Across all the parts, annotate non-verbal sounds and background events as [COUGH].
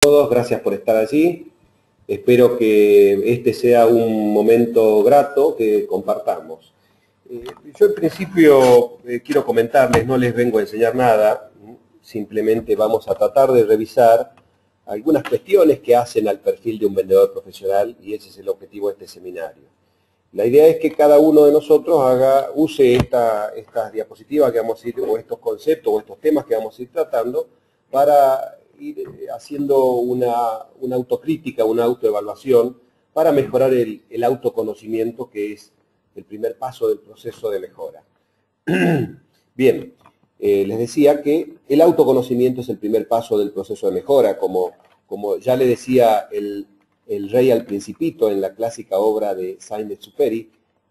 todos, gracias por estar allí. Espero que este sea un momento grato que compartamos. Eh, yo en principio eh, quiero comentarles, no les vengo a enseñar nada, simplemente vamos a tratar de revisar algunas cuestiones que hacen al perfil de un vendedor profesional y ese es el objetivo de este seminario. La idea es que cada uno de nosotros haga, use esta, estas diapositivas que vamos a ir, o estos conceptos o estos temas que vamos a ir tratando para ir eh, haciendo una, autocrítica, una autoevaluación para mejorar el, autoconocimiento que es el primer paso del proceso de mejora. [CLEARS THROAT] Bien, eh, les decía que el autoconocimiento es el primer paso del proceso de mejora, como, como ya le decía el, rey al principito en la clásica obra de Saint-Exupéry,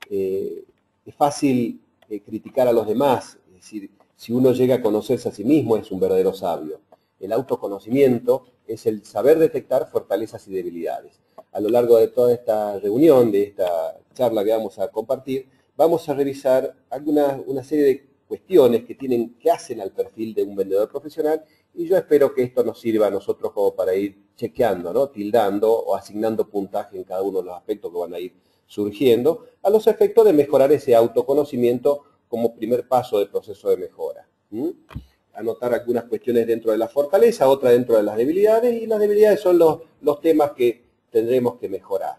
eh, es fácil criticar a los demás, es decir, si uno llega a conocerse a sí mismo es un verdadero sabio. El autoconocimiento es el saber detectar fortalezas y debilidades. A lo largo de toda esta reunión, de esta charla que vamos a compartir, vamos a revisar alguna, una serie de cuestiones que, tienen, que hacen al perfil de un vendedor profesional y yo espero que esto nos sirva a nosotros como para ir chequeando, tildando o asignando puntaje en cada uno de los aspectos que van a ir surgiendo, a los efectos de mejorar ese autoconocimiento como primer paso del proceso de mejora anotar algunas cuestiones dentro de la fortaleza, otras dentro de las debilidades, y las debilidades son los, los temas que tendremos que mejorar.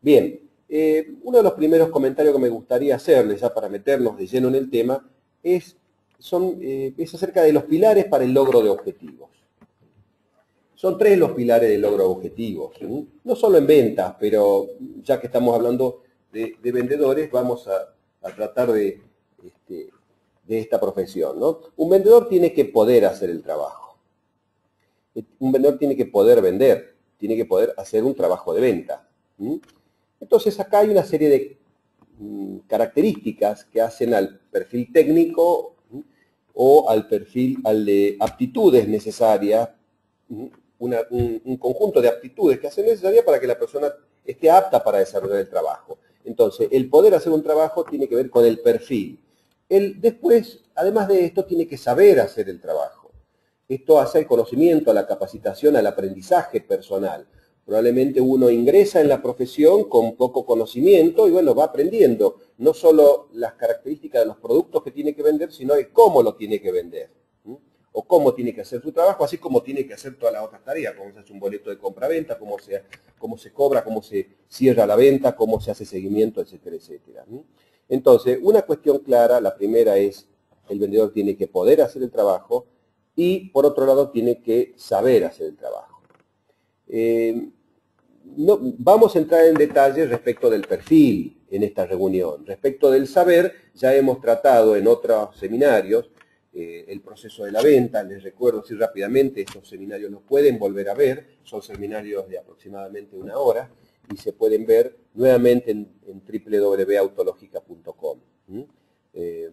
Bien, eh, uno de los primeros comentarios que me gustaría hacerles, ya para meternos de lleno en el tema, es, son, eh, es acerca de los pilares para el logro de objetivos. Son tres los pilares del logro de objetivos, no solo en ventas, pero ya que estamos hablando de, vendedores, vamos a, tratar de este, de esta profesión. ¿no? Un vendedor tiene que poder hacer el trabajo. Un vendedor tiene que poder vender, tiene que poder hacer un trabajo de venta. Entonces acá hay una serie de mm, características que hacen al perfil técnico o al perfil, al de aptitudes necesarias, un, un, conjunto de aptitudes que hacen necesarias para que la persona esté apta para desarrollar el trabajo. Entonces, el poder hacer un trabajo tiene que ver con el perfil. Él después, además de esto, tiene que saber hacer el trabajo. Esto hace el conocimiento, a la capacitación, al aprendizaje personal. Probablemente uno ingresa en la profesión con poco conocimiento y bueno, va aprendiendo no solo las características de los productos que tiene que vender, sino de cómo lo tiene que vender. O cómo tiene que hacer su trabajo, así como tiene que hacer todas las otras tareas, cómo se hace un boleto de compra-venta, cómo se, cómo se cobra, cómo se cierra la venta, cómo se hace seguimiento, etcétera, etcétera. Entonces, una cuestión clara, la primera es, el vendedor tiene que poder hacer el trabajo y por otro lado tiene que saber hacer el trabajo. Eh, no, vamos a entrar en detalle respecto del perfil en esta reunión. Respecto del saber, ya hemos tratado en otros seminarios eh, el proceso de la venta. Les recuerdo así rápidamente, estos seminarios los pueden volver a ver, son seminarios de aproximadamente una hora y se pueden ver nuevamente en, en www.autologica.com. Eh,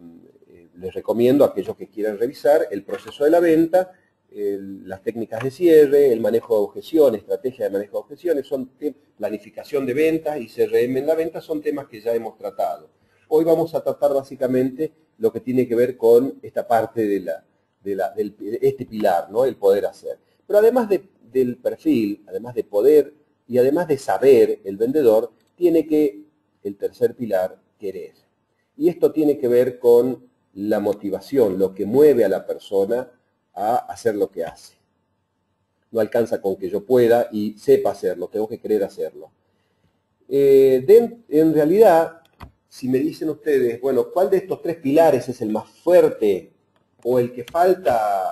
eh, les recomiendo a aquellos que quieran revisar el proceso de la venta, las técnicas de cierre, el manejo de objeciones, estrategia de manejo de objeciones, son planificación de ventas y CRM en la venta son temas que ya hemos tratado. Hoy vamos a tratar básicamente lo que tiene que ver con esta parte de, la, de, este pilar, ¿no? el poder hacer. Pero además del perfil, además de poder y además de saber, el vendedor tiene que, el tercer pilar, querer. Y esto tiene que ver con la motivación, lo que mueve a la persona a hacer lo que hace. No alcanza con que yo pueda y sepa hacerlo, tengo que querer hacerlo. Eh, en realidad, si me dicen ustedes, bueno, ¿cuál de estos tres pilares es el más fuerte o el que falta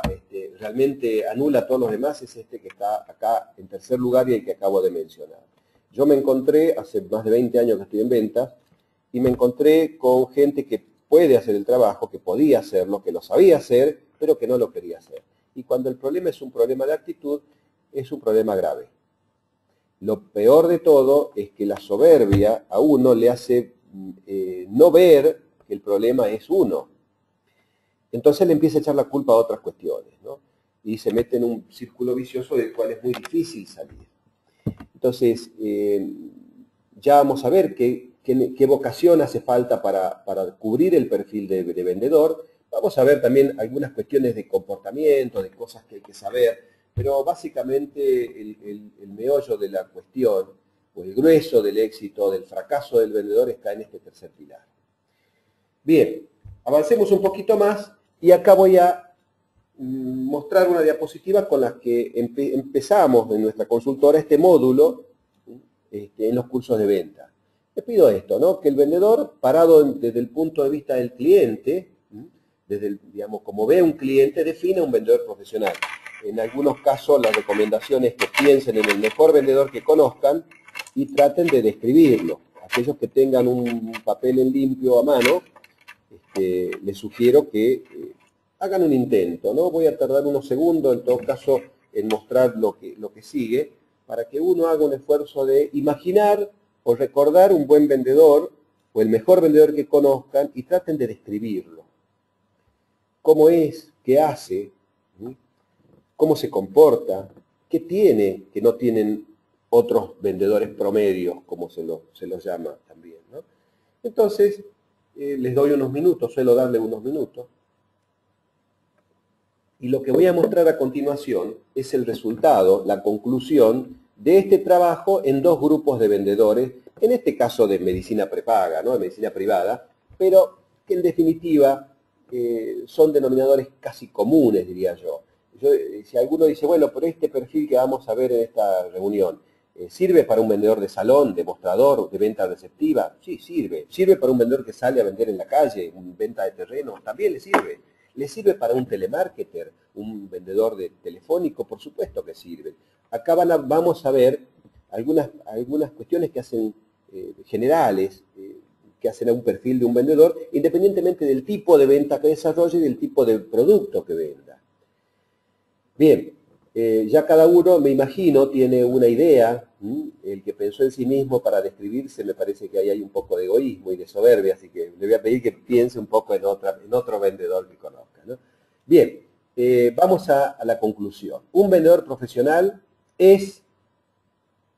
realmente anula a todos los demás es este que está acá en tercer lugar y el que acabo de mencionar. Yo me encontré, hace más de 20 años que estoy en ventas, y me encontré con gente que puede hacer el trabajo, que podía hacerlo, que lo sabía hacer, pero que no lo quería hacer. Y cuando el problema es un problema de actitud, es un problema grave. Lo peor de todo es que la soberbia a uno le hace eh, no ver que el problema es uno, entonces le empieza a echar la culpa a otras cuestiones, ¿no? Y se mete en un círculo vicioso del cual es muy difícil salir. Entonces, eh, ya vamos a ver qué, qué, vocación hace falta para, cubrir el perfil de, vendedor. Vamos a ver también algunas cuestiones de comportamiento, de cosas que hay que saber pero básicamente el, el meollo de la cuestión, o el grueso del éxito, del fracaso del vendedor está en este tercer pilar. Bien, avancemos un poquito más y acá voy a mostrar una diapositiva con la que empezamos en nuestra consultora este módulo este, en los cursos de venta. Les pido esto, ¿no? que el vendedor, parado desde el punto de vista del cliente, desde digamos, como ve un cliente, define un vendedor profesional. En algunos casos las recomendaciones que piensen en el mejor vendedor que conozcan y traten de describirlo. Aquellos que tengan un papel en limpio a mano, este, les sugiero que eh, hagan un intento. ¿no? Voy a tardar unos segundos, en todo caso, en mostrar lo que, lo que sigue, para que uno haga un esfuerzo de imaginar o recordar un buen vendedor o el mejor vendedor que conozcan y traten de describirlo. ¿Cómo es? ¿Qué hace? ¿Cómo se comporta? ¿Qué tiene que no tienen otros vendedores promedios, como se, se los llama también? Entonces, eh, les doy unos minutos, suelo darle unos minutos. Y lo que voy a mostrar a continuación es el resultado, la conclusión de este trabajo en dos grupos de vendedores, en este caso de medicina prepaga, ¿no? de medicina privada, pero que en definitiva eh, son denominadores casi comunes, diría yo. Eh, si alguno dice, bueno, por este perfil que vamos a ver en esta reunión, eh, ¿Sirve para un vendedor de salón, de mostrador, de venta receptiva? Sí, sirve. ¿Sirve para un vendedor que sale a vender en la calle, en venta de terreno? También le sirve. ¿Le sirve para un telemarketer, un vendedor de telefónico? Por supuesto que sirve. Acá vamos a ver algunas, cuestiones que hacen eh, generales, eh, que hacen a un perfil de un vendedor, independientemente del tipo de venta que desarrolle y del tipo de producto que venda. Bien, eh, ya cada uno, me imagino, tiene una idea, el que pensó en sí mismo para describirse, me parece que ahí hay un poco de egoísmo y de soberbia, así que le voy a pedir que piense un poco en, en otro vendedor que conozca. Bien, eh, vamos a, la conclusión. Un vendedor profesional es,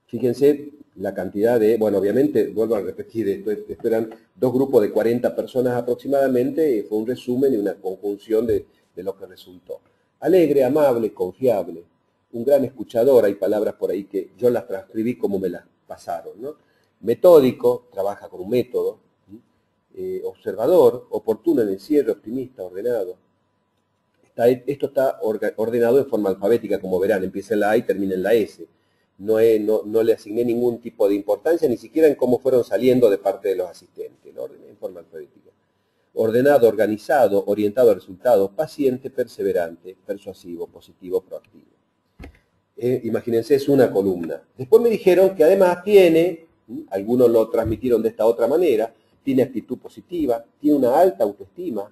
fíjense, la cantidad de, bueno, obviamente, vuelvo a repetir, esto, esto eran dos grupos de 40 personas aproximadamente, fue un resumen y una conjunción de lo que resultó alegre, amable, confiable, un gran escuchador, hay palabras por ahí que yo las transcribí como me las pasaron. Metódico, trabaja con un método, eh, observador, oportuno en el cierre, optimista, ordenado. esto está ordenado en forma alfabética, como verán, empieza en la A y termina en la S. No, le asigné ningún tipo de importancia, ni siquiera en cómo fueron saliendo de parte de los asistentes, lo ordené en forma alfabética ordenado, organizado, orientado a resultados, paciente, perseverante, persuasivo, positivo, proactivo. Eh, imagínense, es una columna. Después me dijeron que además tiene, algunos lo transmitieron de esta otra manera, tiene actitud positiva, tiene una alta autoestima,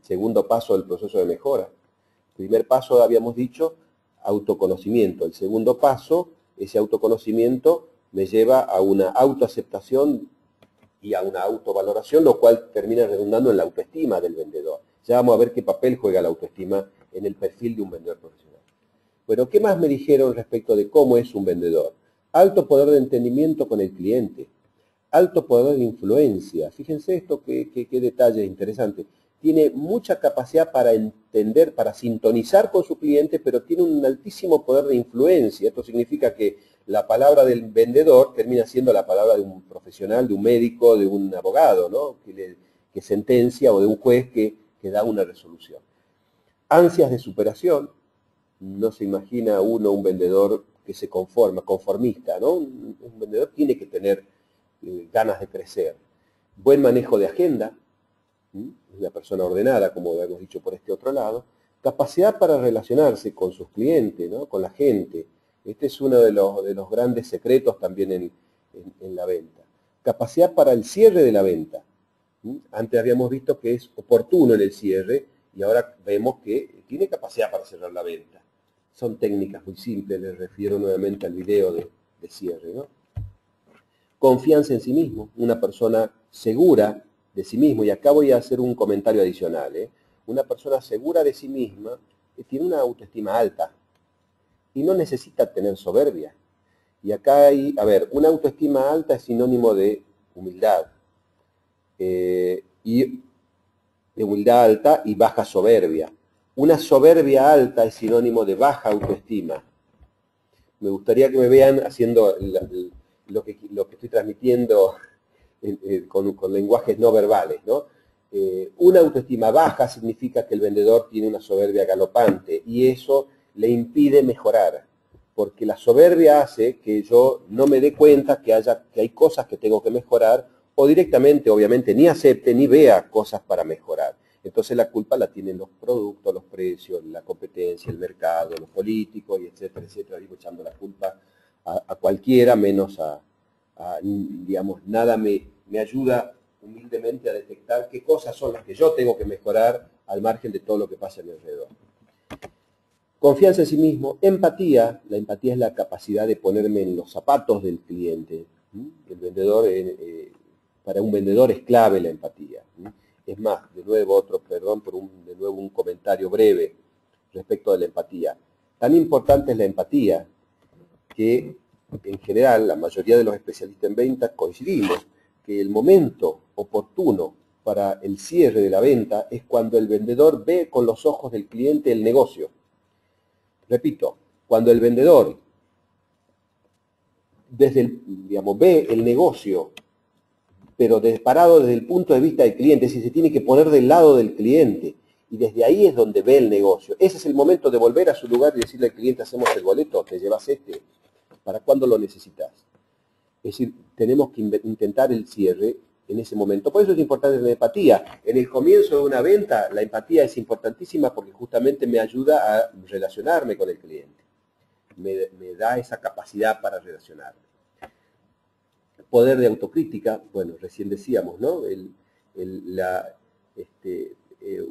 segundo paso del proceso de mejora. Primer paso, habíamos dicho, autoconocimiento. El segundo paso, ese autoconocimiento me lleva a una autoaceptación y a una autovaloración, lo cual termina redundando en la autoestima del vendedor. Ya vamos a ver qué papel juega la autoestima en el perfil de un vendedor profesional. Bueno, ¿qué más me dijeron respecto de cómo es un vendedor? Alto poder de entendimiento con el cliente, alto poder de influencia. Fíjense esto, qué, qué detalle interesante. Tiene mucha capacidad para entender, para sintonizar con su cliente, pero tiene un altísimo poder de influencia. Esto significa que la palabra del vendedor termina siendo la palabra de un profesional, de un médico, de un abogado, ¿no? que, sentencia o de un juez que, da una resolución. Ansias de superación, no se imagina uno un vendedor que se conforma, conformista, ¿no? Un, vendedor tiene que tener eh, ganas de crecer. Buen manejo de agenda, una persona ordenada, como hemos dicho por este otro lado. Capacidad para relacionarse con sus clientes, ¿no? con la gente, este es uno de los, de los grandes secretos también en, la venta. Capacidad para el cierre de la venta. Antes habíamos visto que es oportuno en el cierre y ahora vemos que tiene capacidad para cerrar la venta. Son técnicas muy simples, les refiero nuevamente al video de, cierre. Confianza en sí mismo, una persona segura de sí mismo. Y acá voy a hacer un comentario adicional. ¿eh? Una persona segura de sí misma eh, tiene una autoestima alta, y no necesita tener soberbia. Y acá hay, a ver, una autoestima alta es sinónimo de humildad. Eh, y de humildad alta y baja soberbia. Una soberbia alta es sinónimo de baja autoestima. Me gustaría que me vean haciendo lo, que, estoy transmitiendo con, lenguajes no verbales. Eh, una autoestima baja significa que el vendedor tiene una soberbia galopante y eso le impide mejorar, porque la soberbia hace que yo no me dé cuenta que, haya, que hay cosas que tengo que mejorar o directamente, obviamente, ni acepte ni vea cosas para mejorar. Entonces la culpa la tienen los productos, los precios, la competencia, el mercado, los políticos, y etcétera, etcétera. Digo, echando la culpa a, cualquiera, menos a, digamos, nada me, me ayuda humildemente a detectar qué cosas son las que yo tengo que mejorar al margen de todo lo que pasa a mi alrededor. Confianza en sí mismo, empatía, la empatía es la capacidad de ponerme en los zapatos del cliente. El vendedor, eh, eh, para un vendedor es clave la empatía. Es más, de nuevo otro, perdón por un, de nuevo un comentario breve respecto de la empatía. Tan importante es la empatía que en general la mayoría de los especialistas en venta coincidimos que el momento oportuno para el cierre de la venta es cuando el vendedor ve con los ojos del cliente el negocio. Repito, cuando el vendedor desde el, digamos, ve el negocio pero parado desde el punto de vista del cliente, si se tiene que poner del lado del cliente. Y desde ahí es donde ve el negocio. Ese es el momento de volver a su lugar y decirle al cliente, hacemos el boleto, te llevas este, ¿para cuándo lo necesitas? Es decir, tenemos que intentar el cierre en ese momento. Por eso es importante la empatía. En el comienzo de una venta, la empatía es importantísima porque justamente me ayuda a relacionarme con el cliente. Me, me da esa capacidad para relacionarme poder de autocrítica, bueno, recién decíamos, ¿no? Este, eh,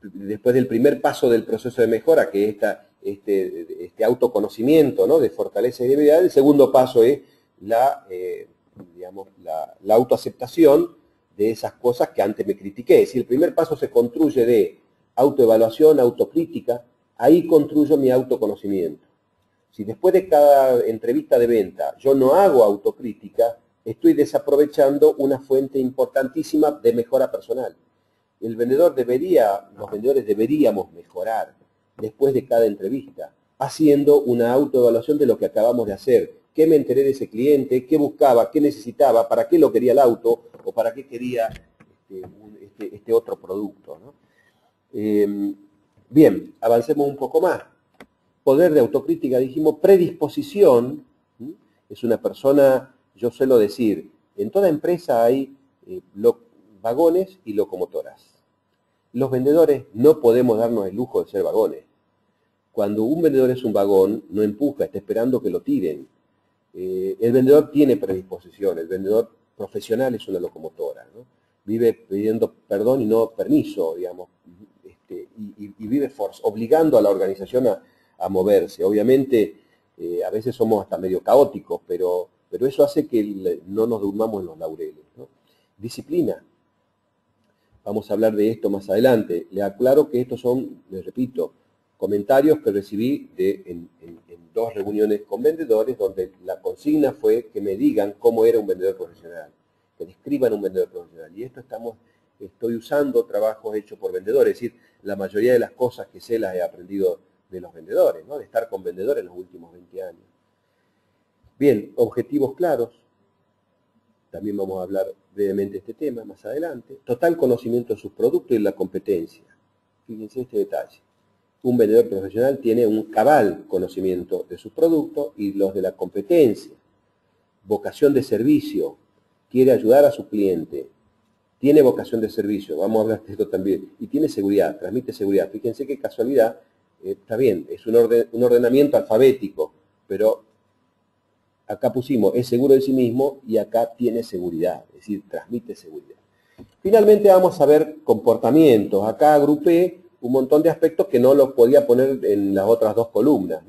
después del primer paso del proceso de mejora, que es este, este, autoconocimiento, ¿no? De fortaleza y debilidad, el segundo paso es la, eh, digamos, la, autoaceptación de esas cosas que antes me critiqué. Si el primer paso se construye de autoevaluación, autocrítica, ahí construyo mi autoconocimiento. Si después de cada entrevista de venta yo no hago autocrítica, estoy desaprovechando una fuente importantísima de mejora personal. El vendedor debería, los vendedores deberíamos mejorar después de cada entrevista, haciendo una autoevaluación de lo que acabamos de hacer. ¿Qué me enteré de ese cliente? ¿Qué buscaba? ¿Qué necesitaba? ¿Para qué lo quería el auto? ¿O para qué quería este, este, este otro producto? Eh, bien, avancemos un poco más poder de autocrítica, dijimos, predisposición, es una persona, yo suelo decir, en toda empresa hay eh, vagones y locomotoras. Los vendedores no podemos darnos el lujo de ser vagones. Cuando un vendedor es un vagón, no empuja, está esperando que lo tiren. Eh, el vendedor tiene predisposición, el vendedor profesional es una locomotora. Vive pidiendo perdón y no permiso, digamos, este, y, vive force, obligando a la organización a, a moverse. Obviamente, eh, a veces somos hasta medio caóticos, pero, pero eso hace que no nos durmamos en los laureles. Disciplina. Vamos a hablar de esto más adelante. Le aclaro que estos son, les repito, comentarios que recibí en, dos reuniones con vendedores donde la consigna fue que me digan cómo era un vendedor profesional, que describan un vendedor profesional. Y esto estamos, estoy usando trabajos hechos por vendedores, es decir, la mayoría de las cosas que sé las he aprendido de los vendedores, ¿no? de estar con vendedores en los últimos 20 años. Bien, objetivos claros. También vamos a hablar brevemente de este tema más adelante. Total conocimiento de sus productos y la competencia. Fíjense este detalle. Un vendedor profesional tiene un cabal conocimiento de sus productos y los de la competencia. Vocación de servicio. Quiere ayudar a su cliente. Tiene vocación de servicio. Vamos a hablar de esto también. Y tiene seguridad, transmite seguridad. Fíjense qué casualidad eh, está bien, es un, ordenamiento alfabético, pero acá pusimos es seguro de sí mismo y acá tiene seguridad, es decir, transmite seguridad. Finalmente vamos a ver comportamientos. Acá agrupé un montón de aspectos que no los podía poner en las otras dos columnas.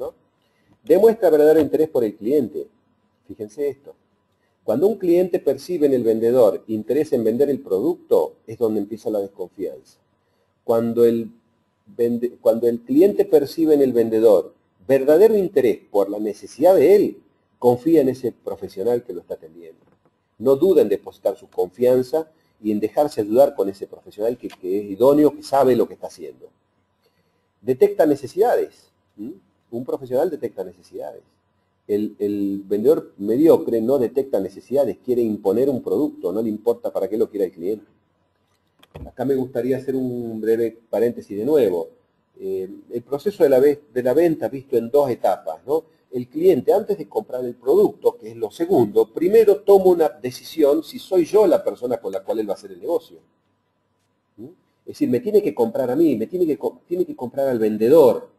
Demuestra verdadero interés por el cliente. Fíjense esto. Cuando un cliente percibe en el vendedor interés en vender el producto, es donde empieza la desconfianza. Cuando el cuando el cliente percibe en el vendedor verdadero interés por la necesidad de él, confía en ese profesional que lo está atendiendo. No duda en depositar su confianza y en dejarse ayudar con ese profesional que, es idóneo, que sabe lo que está haciendo. detecta necesidades. Un profesional detecta necesidades. El, vendedor mediocre no detecta necesidades, quiere imponer un producto, no le importa para qué lo quiera el cliente. Acá me gustaría hacer un breve paréntesis de nuevo. Eh, el proceso de la, de la venta visto en dos etapas. ¿no? El cliente, antes de comprar el producto, que es lo segundo, primero toma una decisión si soy yo la persona con la cual él va a hacer el negocio. Es decir, me tiene que comprar a mí, me tiene que, tiene que comprar al vendedor.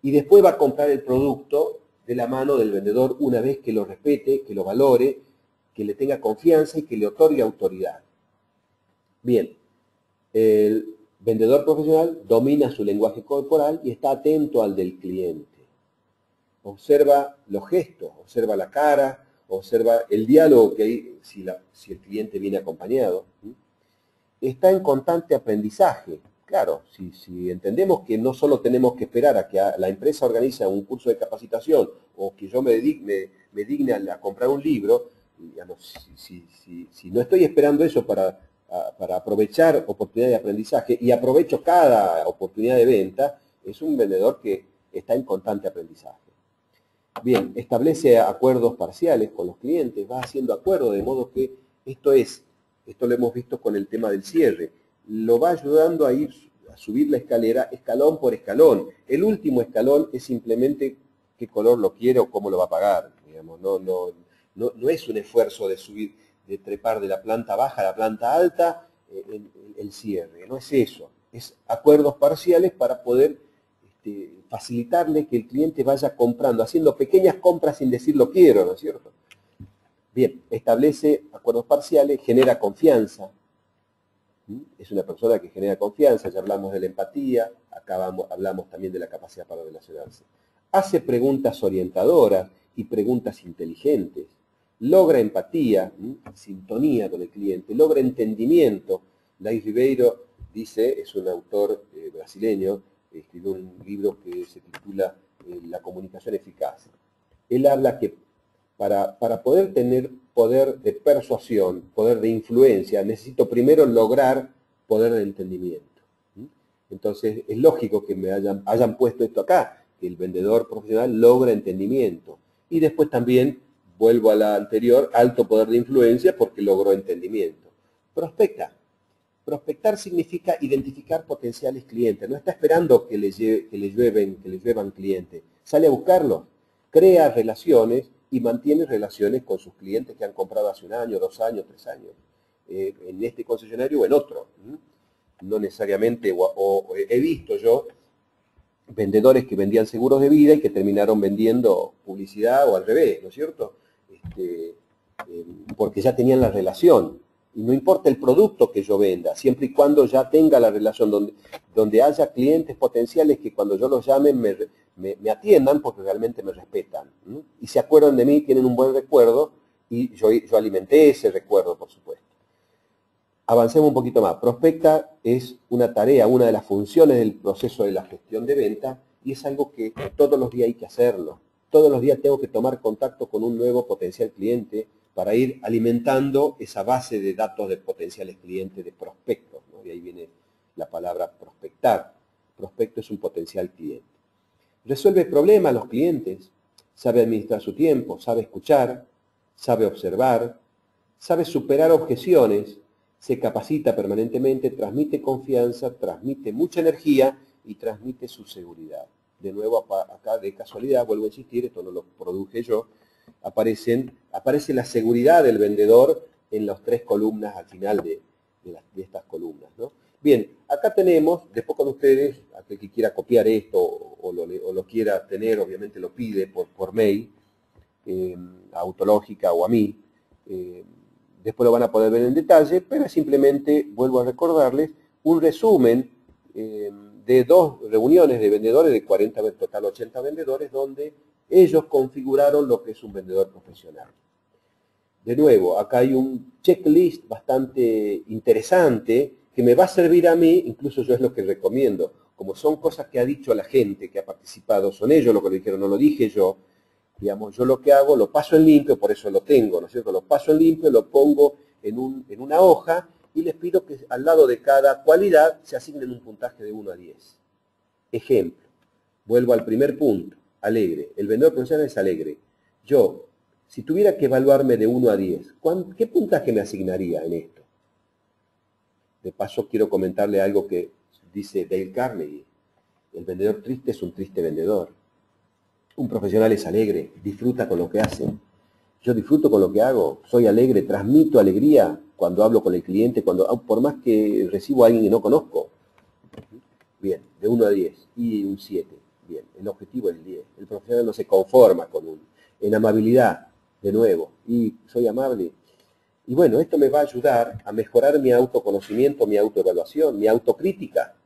Y después va a comprar el producto de la mano del vendedor una vez que lo respete, que lo valore, que le tenga confianza y que le otorgue autoridad. Bien, el vendedor profesional domina su lenguaje corporal y está atento al del cliente. Observa los gestos, observa la cara, observa el diálogo que hay si, el cliente viene acompañado. Está en constante aprendizaje, Claro, si, entendemos que no solo tenemos que esperar a que la empresa organice un curso de capacitación o que yo me, me digne a, comprar un libro, si, no estoy esperando eso para, para aprovechar oportunidades de aprendizaje y aprovecho cada oportunidad de venta, es un vendedor que está en constante aprendizaje. Bien, establece acuerdos parciales con los clientes, va haciendo acuerdos, de modo que esto es, esto lo hemos visto con el tema del cierre, lo va ayudando a ir a subir la escalera escalón por escalón. El último escalón es simplemente qué color lo quiere o cómo lo va a pagar. Digamos. No, no, no, es un esfuerzo de subir, de trepar de la planta baja a la planta alta eh, el, cierre. No es eso. Es acuerdos parciales para poder este, facilitarle que el cliente vaya comprando, haciendo pequeñas compras sin decir lo quiero, ¿no es cierto? Bien, establece acuerdos parciales, genera confianza, es una persona que genera confianza, ya hablamos de la empatía, acá hablamos también de la capacidad para relacionarse. Hace preguntas orientadoras y preguntas inteligentes, logra empatía, sintonía con el cliente, logra entendimiento. Lais Ribeiro dice, es un autor eh, brasileño, escribió un libro que se titula eh, La comunicación eficaz. Él habla que para, para poder tener poder de persuasión, poder de influencia, necesito primero lograr poder de entendimiento. Entonces, es lógico que me hayan, hayan puesto esto acá, que el vendedor profesional logra entendimiento. Y después también, vuelvo a la anterior, alto poder de influencia porque logró entendimiento. Prospecta. Prospectar significa identificar potenciales clientes. No está esperando que les, que les, llueven, que les lluevan clientes. Sale a buscarlos. Crea relaciones y mantiene relaciones con sus clientes que han comprado hace un año, dos años, tres años, eh, en este concesionario o en otro. No necesariamente, o, he visto yo vendedores que vendían seguros de vida y que terminaron vendiendo publicidad o al revés, ¿no es cierto? Este, em, porque ya tenían la relación. Y no importa el producto que yo venda, siempre y cuando ya tenga la relación, donde, donde haya clientes potenciales que cuando yo los llame me, me, atiendan porque realmente me respetan. Y se acuerdan de mí, tienen un buen recuerdo y yo, yo alimenté ese recuerdo, por supuesto. Avancemos un poquito más. Prospecta es una tarea, una de las funciones del proceso de la gestión de venta y es algo que todos los días hay que hacerlo. Todos los días tengo que tomar contacto con un nuevo potencial cliente para ir alimentando esa base de datos de potenciales clientes, de prospectos. Y ahí viene la palabra prospectar. Prospecto es un potencial cliente. Resuelve problemas los clientes, sabe administrar su tiempo, sabe escuchar, sabe observar, sabe superar objeciones, se capacita permanentemente, transmite confianza, transmite mucha energía y transmite su seguridad. De nuevo, acá de casualidad, vuelvo a insistir, esto no lo produje yo, aparecen, aparece la seguridad del vendedor en las tres columnas al final de, de estas columnas. ¿no? Bien, acá tenemos, después con ustedes, aquel que quiera copiar esto o lo, quiera tener, obviamente lo pide por, por mail, eh, a Autológica o a mí. Eh, después lo van a poder ver en detalle, pero simplemente, vuelvo a recordarles, un resumen eh, de dos reuniones de vendedores, de 40, total 80 vendedores, donde ellos configuraron lo que es un vendedor profesional. De nuevo, acá hay un checklist bastante interesante que me va a servir a mí, incluso yo es lo que recomiendo, como son cosas que ha dicho la gente que ha participado, son ellos lo que lo dijeron, no lo dije yo, digamos, yo lo que hago, lo paso en limpio, por eso lo tengo, ¿no es cierto? Lo paso en limpio, lo pongo en, un, en una hoja y les pido que al lado de cada cualidad se asignen un puntaje de 1 a 10. Ejemplo, vuelvo al primer punto, alegre. El vendedor profesional es alegre. Yo, si tuviera que evaluarme de 1 a 10, ¿qué puntaje me asignaría en esto? De paso, quiero comentarle algo que dice Dale Carnegie. El vendedor triste es un triste vendedor. Un profesional es alegre, disfruta con lo que hace. Yo disfruto con lo que hago, soy alegre, transmito alegría cuando hablo con el cliente, cuando por más que recibo a alguien que no conozco. Bien, de 1 a 10 y un 7. Bien, el objetivo es el 10. El profesional no se conforma con un. En amabilidad, de nuevo, y soy amable. Y bueno, esto me va a ayudar a mejorar mi autoconocimiento, mi autoevaluación, mi autocrítica.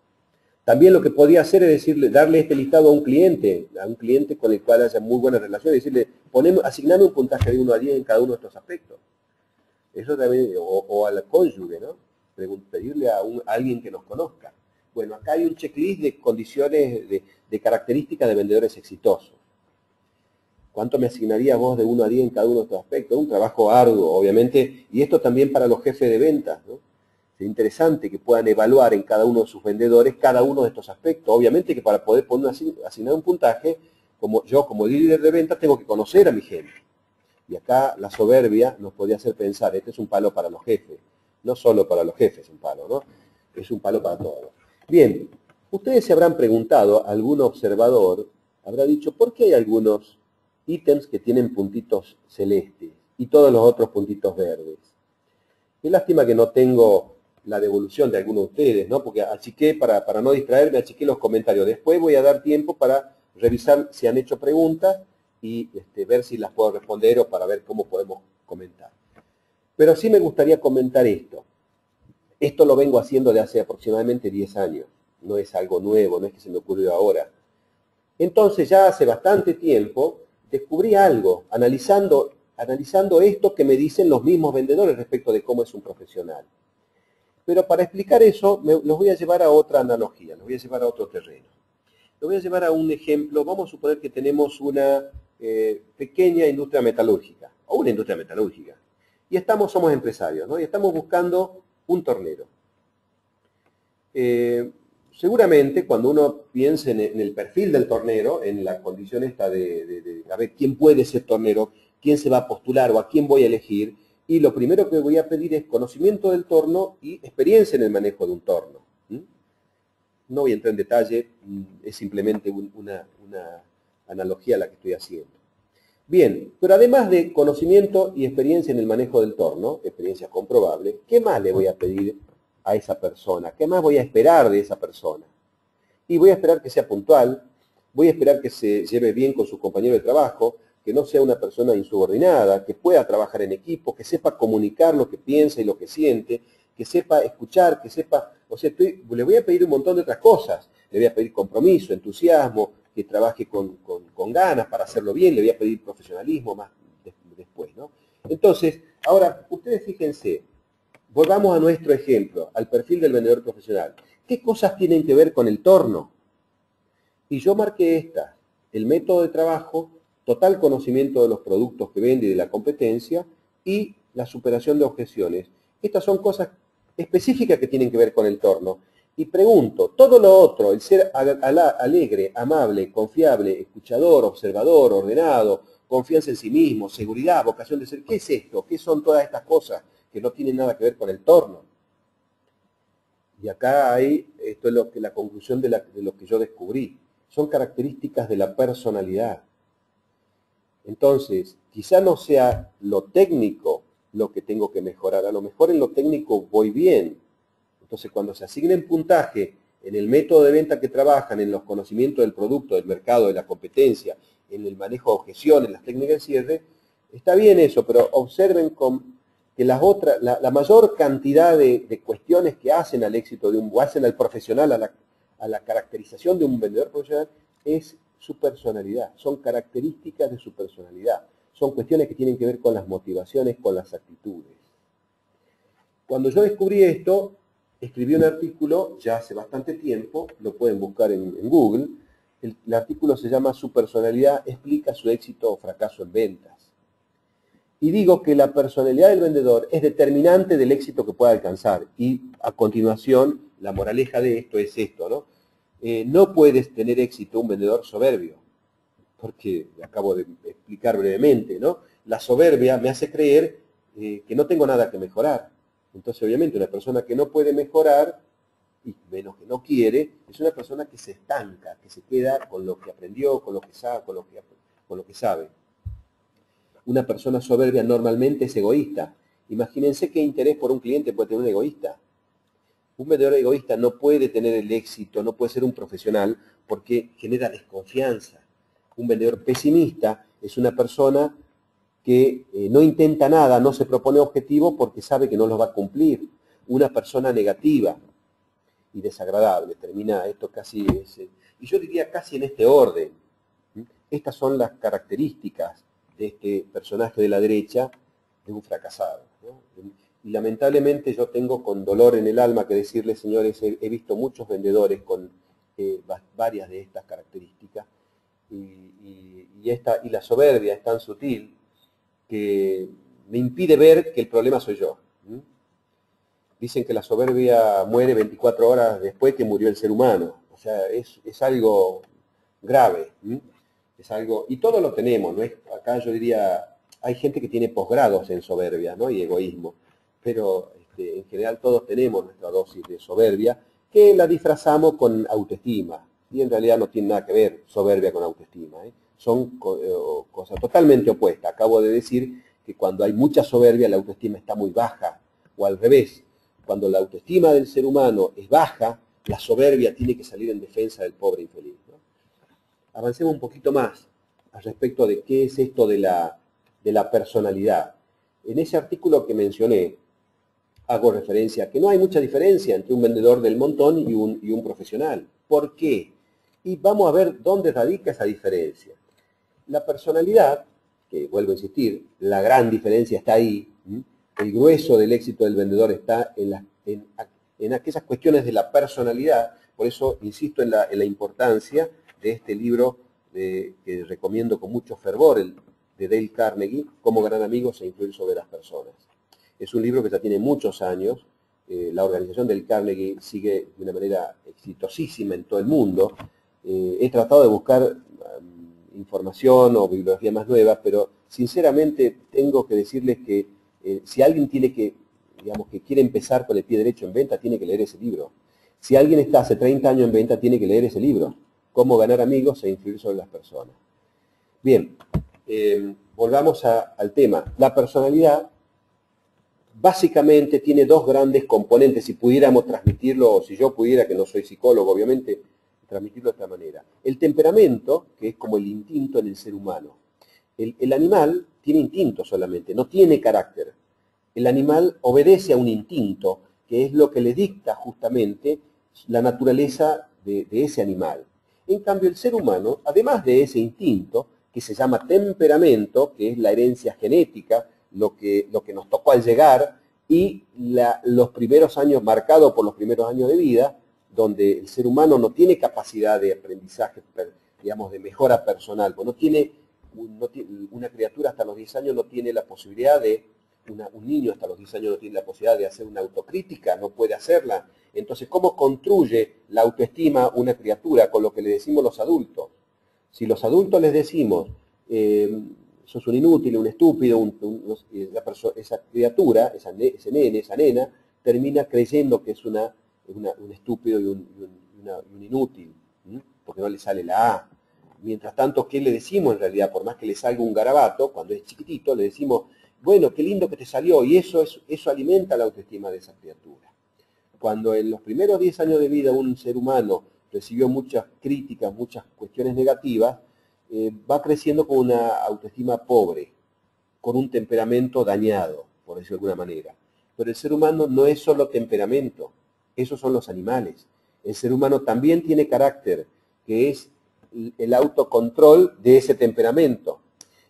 También lo que podría hacer es decirle, darle este listado a un cliente, a un cliente con el cual haya muy buena relación, y decirle, ponemos, asigname un puntaje de 1 a 10 en cada uno de estos aspectos. Eso también, o, al cónyuge, ¿no? Pedirle a, alguien que nos conozca. Bueno, acá hay un checklist de condiciones, de, de características de vendedores exitosos. ¿Cuánto me asignaría vos de 1 a 10 en cada uno de estos aspectos? Un trabajo arduo, obviamente, y esto también para los jefes de ventas, ¿no? Es interesante que puedan evaluar en cada uno de sus vendedores cada uno de estos aspectos. Obviamente que para poder poner, asignar un puntaje, como yo como líder de ventas tengo que conocer a mi gente. Y acá la soberbia nos podría hacer pensar, este es un palo para los jefes, no solo para los jefes un palo, ¿no? Es un palo para todos. Bien, ustedes se habrán preguntado, algún observador habrá dicho, ¿por qué hay algunos ítems que tienen puntitos celestes y todos los otros puntitos verdes? Qué lástima que no tengo la devolución de algunos de ustedes, ¿no? Porque achiqué, para, para no distraerme, achiqué los comentarios. Después voy a dar tiempo para revisar si han hecho preguntas y este, ver si las puedo responder o para ver cómo podemos comentar. Pero sí me gustaría comentar esto. Esto lo vengo haciendo de hace aproximadamente 10 años. No es algo nuevo, no es que se me ocurrió ahora. Entonces ya hace bastante tiempo descubrí algo, analizando, analizando esto que me dicen los mismos vendedores respecto de cómo es un profesional. Pero para explicar eso, me, los voy a llevar a otra analogía, los voy a llevar a otro terreno. Los voy a llevar a un ejemplo. Vamos a suponer que tenemos una eh, pequeña industria metalúrgica, o una industria metalúrgica. Y estamos, somos empresarios, ¿no? Y estamos buscando un tornero. Eh, seguramente cuando uno piense en, el perfil del tornero, en la condición esta de, de, a ver quién puede ser tornero, quién se va a postular o a quién voy a elegir, y lo primero que voy a pedir es conocimiento del torno y experiencia en el manejo de un torno. No voy a entrar en detalle, mm, es simplemente una, analogía a la que estoy haciendo. Bien, pero además de conocimiento y experiencia en el manejo del torno, experiencia comprobable, ¿qué más le voy a pedir a esa persona? ¿Qué más voy a esperar de esa persona? Y voy a esperar que sea puntual, voy a esperar que se lleve bien con sus compañeros de trabajo, que no sea una persona insubordinada, que pueda trabajar en equipo, que sepa comunicar lo que piensa y lo que siente, que sepa escuchar, que sepa, o sea, le voy a pedir un montón de otras cosas, le voy a pedir compromiso, entusiasmo, que trabaje con, ganas para hacerlo bien, le voy a pedir profesionalismo más después, ¿no? Entonces, ahora, ustedes fíjense, volvamos a nuestro ejemplo, al perfil del vendedor profesional. ¿Qué cosas tienen que ver con el torno? Y yo marqué esta, el método de trabajo, total conocimiento de los productos que vende y de la competencia y la superación de objeciones. Estas son cosas específicas que tienen que ver con el torno. Y pregunto, todo lo otro, el ser alegre, amable, confiable, escuchador, observador, ordenado, confianza en sí mismo, seguridad, vocación de ser, ¿qué es esto? ¿Qué son todas estas cosas que no tienen nada que ver con el torno? Y acá hay, esto es lo que, la conclusión de, de lo que yo descubrí, son características de la personalidad. Entonces, quizá no sea lo técnico lo que tengo que mejorar, a lo mejor en lo técnico voy bien. Entonces, cuando se asignen puntaje en el método de venta que trabajan, en los conocimientos del producto, del mercado, de la competencia, en el manejo de objeciones, las técnicas de cierre, está bien eso, pero observen que las otras, la, mayor cantidad de, cuestiones que hacen al éxito de un, o hacen al profesional, a la, a la caracterización de un vendedor profesional, es su personalidad, son características de su personalidad, son cuestiones que tienen que ver con las motivaciones, con las actitudes. Cuando yo descubrí esto, escribí un artículo ya hace bastante tiempo, lo pueden buscar en, Google, el, el, artículo se llama Su personalidad explica su éxito o fracaso en ventas. Y digo que la personalidad del vendedor es determinante del éxito que pueda alcanzar. Y a continuación, la moraleja de esto es esto, ¿no? Eh, no puedes tener éxito un vendedor soberbio, porque acabo de explicar brevemente, ¿no? La soberbia me hace creer eh, que no tengo nada que mejorar. Entonces, obviamente, una persona que no puede mejorar, y menos que no quiere, es una persona que se estanca, que se queda con lo que aprendió, con lo que sabe, con lo que, con lo que sabe. Una persona soberbia normalmente es egoísta. Imagínense qué interés por un cliente puede tener un egoísta. Un vendedor egoísta no puede tener el éxito, no puede ser un profesional porque genera desconfianza. Un vendedor pesimista es una persona que eh, no intenta nada, no se propone objetivo porque sabe que no los va a cumplir. Una persona negativa y desagradable. Termina esto casi, eh, y yo diría casi en este orden. Estas son las características de este personaje de la derecha de un fracasado. Y lamentablemente yo tengo con dolor en el alma que decirle, señores, he, visto muchos vendedores con eh, varias de estas características y, esta, y la soberbia es tan sutil que me impide ver que el problema soy yo. Dicen que la soberbia muere 24 horas después que murió el ser humano. O sea, es, algo grave. Es algo, y todo lo tenemos, ¿no? Es, acá yo diría, hay gente que tiene posgrados en soberbia ¿no? y egoísmo pero este, en general todos tenemos nuestra dosis de soberbia, que la disfrazamos con autoestima, y en realidad no tiene nada que ver soberbia con autoestima, ¿eh? son eh, cosas totalmente opuestas. Acabo de decir que cuando hay mucha soberbia la autoestima está muy baja, o al revés, cuando la autoestima del ser humano es baja, la soberbia tiene que salir en defensa del pobre infeliz. Avancemos un poquito más al respecto de qué es esto de la, de la personalidad. En ese artículo que mencioné, hago referencia a que no hay mucha diferencia entre un vendedor del montón y un, y un profesional. ¿Por qué? Y vamos a ver dónde radica esa diferencia. La personalidad, que vuelvo a insistir, la gran diferencia está ahí, el grueso del éxito del vendedor está en, en, aquellas cuestiones de la personalidad, por eso insisto en la, importancia de este libro que recomiendo con mucho fervor, el de Dale Carnegie, Cómo ganar amigos e influir sobre las personas. Es un libro que ya tiene muchos años. Eh, la organización del Carnegie sigue de una manera exitosísima en todo el mundo. Eh, he tratado de buscar um, información o bibliografía más nueva, pero sinceramente tengo que decirles que eh, si alguien tiene que, digamos, que quiere empezar con el pie derecho en venta, tiene que leer ese libro. Si alguien está hace 30 años en venta, tiene que leer ese libro. Cómo ganar amigos e influir sobre las personas. Bien, volvamos al tema. La personalidad básicamente tiene dos grandes componentes, si pudiéramos transmitirlo, o si yo pudiera, que no soy psicólogo, obviamente, transmitirlo de esta manera. El temperamento, que es como el instinto en el ser humano. El, animal tiene instinto solamente, no tiene carácter. El animal obedece a un instinto, que es lo que le dicta justamente la naturaleza de, de ese animal. En cambio, el ser humano, además de ese instinto, que se llama temperamento, que es la herencia genética, lo que, lo que nos tocó al llegar y los primeros años, marcados por los primeros años de vida, donde el ser humano no tiene capacidad de aprendizaje, digamos, de mejora personal, pues no tiene, una criatura hasta los 10 años no tiene la posibilidad de, un niño hasta los 10 años no tiene la posibilidad de hacer una autocrítica, no puede hacerla. Entonces, ¿cómo construye la autoestima una criatura con lo que le decimos los adultos? Si los adultos les decimos, eh, sos un inútil, un estúpido, esa criatura, ese nene, esa nena, termina creyendo que es un estúpido y un, inútil, porque no le sale la A. Mientras tanto, ¿qué le decimos en realidad? Por más que le salga un garabato, cuando es chiquitito, le decimos, bueno, qué lindo que te salió, y eso, es, eso alimenta la autoestima de esa criatura. Cuando en los primeros 10 años de vida un ser humano recibió muchas críticas, muchas cuestiones negativas, eh, va creciendo con una autoestima pobre, con un temperamento dañado, por decirlo de alguna manera. Pero el ser humano no es solo temperamento, esos son los animales. El ser humano también tiene carácter, que es el autocontrol de ese temperamento.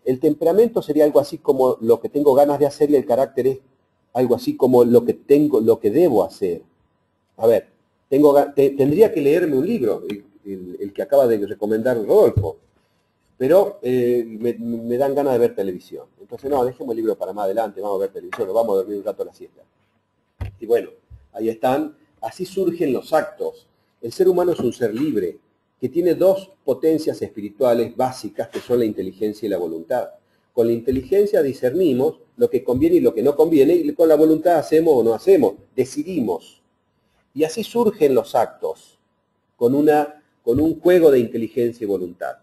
El temperamento sería algo así como lo que tengo ganas de hacer y el carácter es algo así como lo que tengo, lo que debo hacer. A ver, tengo, tendría que leerme un libro, el que acaba de recomendar Rodolfo, pero eh, me, dan ganas de ver televisión. Entonces, no, dejemos el libro para más adelante, vamos a ver televisión, vamos a dormir un rato a la siesta. Y bueno, ahí están, así surgen los actos. El ser humano es un ser libre, que tiene dos potencias espirituales básicas que son la inteligencia y la voluntad. Con la inteligencia discernimos lo que conviene y lo que no conviene y con la voluntad hacemos o no hacemos, decidimos. Y así surgen los actos, con un juego de inteligencia y voluntad.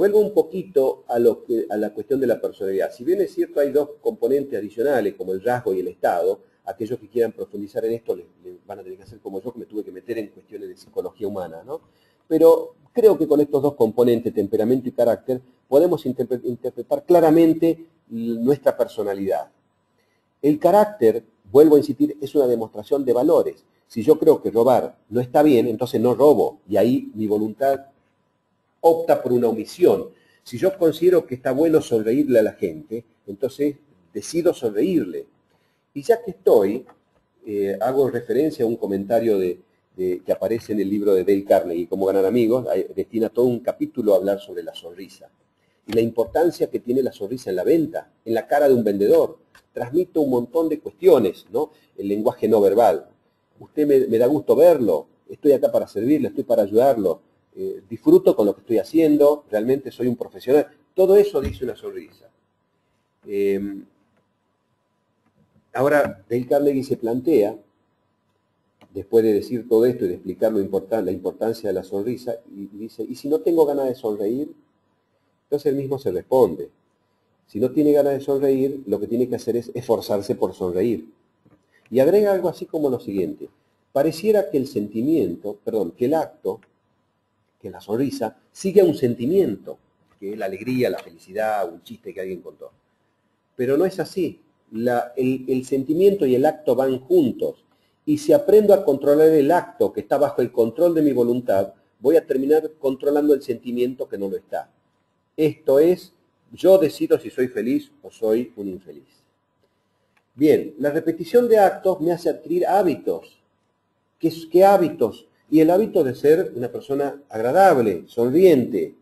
Vuelvo un poquito a, lo que, a la cuestión de la personalidad. Si bien es cierto hay dos componentes adicionales, como el rasgo y el estado, aquellos que quieran profundizar en esto van a tener que hacer como yo, que me tuve que meter en cuestiones de psicología humana, ¿no? Pero creo que con estos dos componentes, temperamento y carácter, podemos interpretar claramente nuestra personalidad. El carácter, vuelvo a insistir, es una demostración de valores. Si yo creo que robar no está bien, entonces no robo, y ahí mi voluntad opta por una omisión. Si yo considero que está bueno sonreírle a la gente, entonces decido sonreírle. Y ya que estoy, eh, hago referencia a un comentario que aparece en el libro de Dale Carnegie, Cómo ganar amigos, destina todo un capítulo a hablar sobre la sonrisa y la importancia que tiene la sonrisa en la venta, en la cara de un vendedor. Transmite un montón de cuestiones, ¿no? El lenguaje no verbal. Usted me, da gusto verlo, estoy acá para servirle, estoy para ayudarlo, eh, disfruto con lo que estoy haciendo, realmente soy un profesional. Todo eso dice una sonrisa. Em, ahora, Dale Carnegie se plantea después de decir todo esto y de explicar la importancia de la sonrisa, y dice, ¿y si no tengo ganas de sonreír? Entonces él mismo se responde. Si no tiene ganas de sonreír, lo que tiene que hacer es esforzarse por sonreír. Y agrega algo así como lo siguiente. Pareciera que el sentimiento, perdón, que el acto, que la sonrisa, sigue a un sentimiento, que es la alegría, la felicidad, un chiste que alguien contó. Pero no es así. el sentimiento y el acto van juntos y si aprendo a controlar el acto que está bajo el control de mi voluntad, voy a terminar controlando el sentimiento que no lo está. Esto es, yo decido si soy feliz o soy un infeliz. Bien, la repetición de actos me hace adquirir hábitos. ¿Qué, hábitos? Y el hábito de ser una persona agradable, sonriente.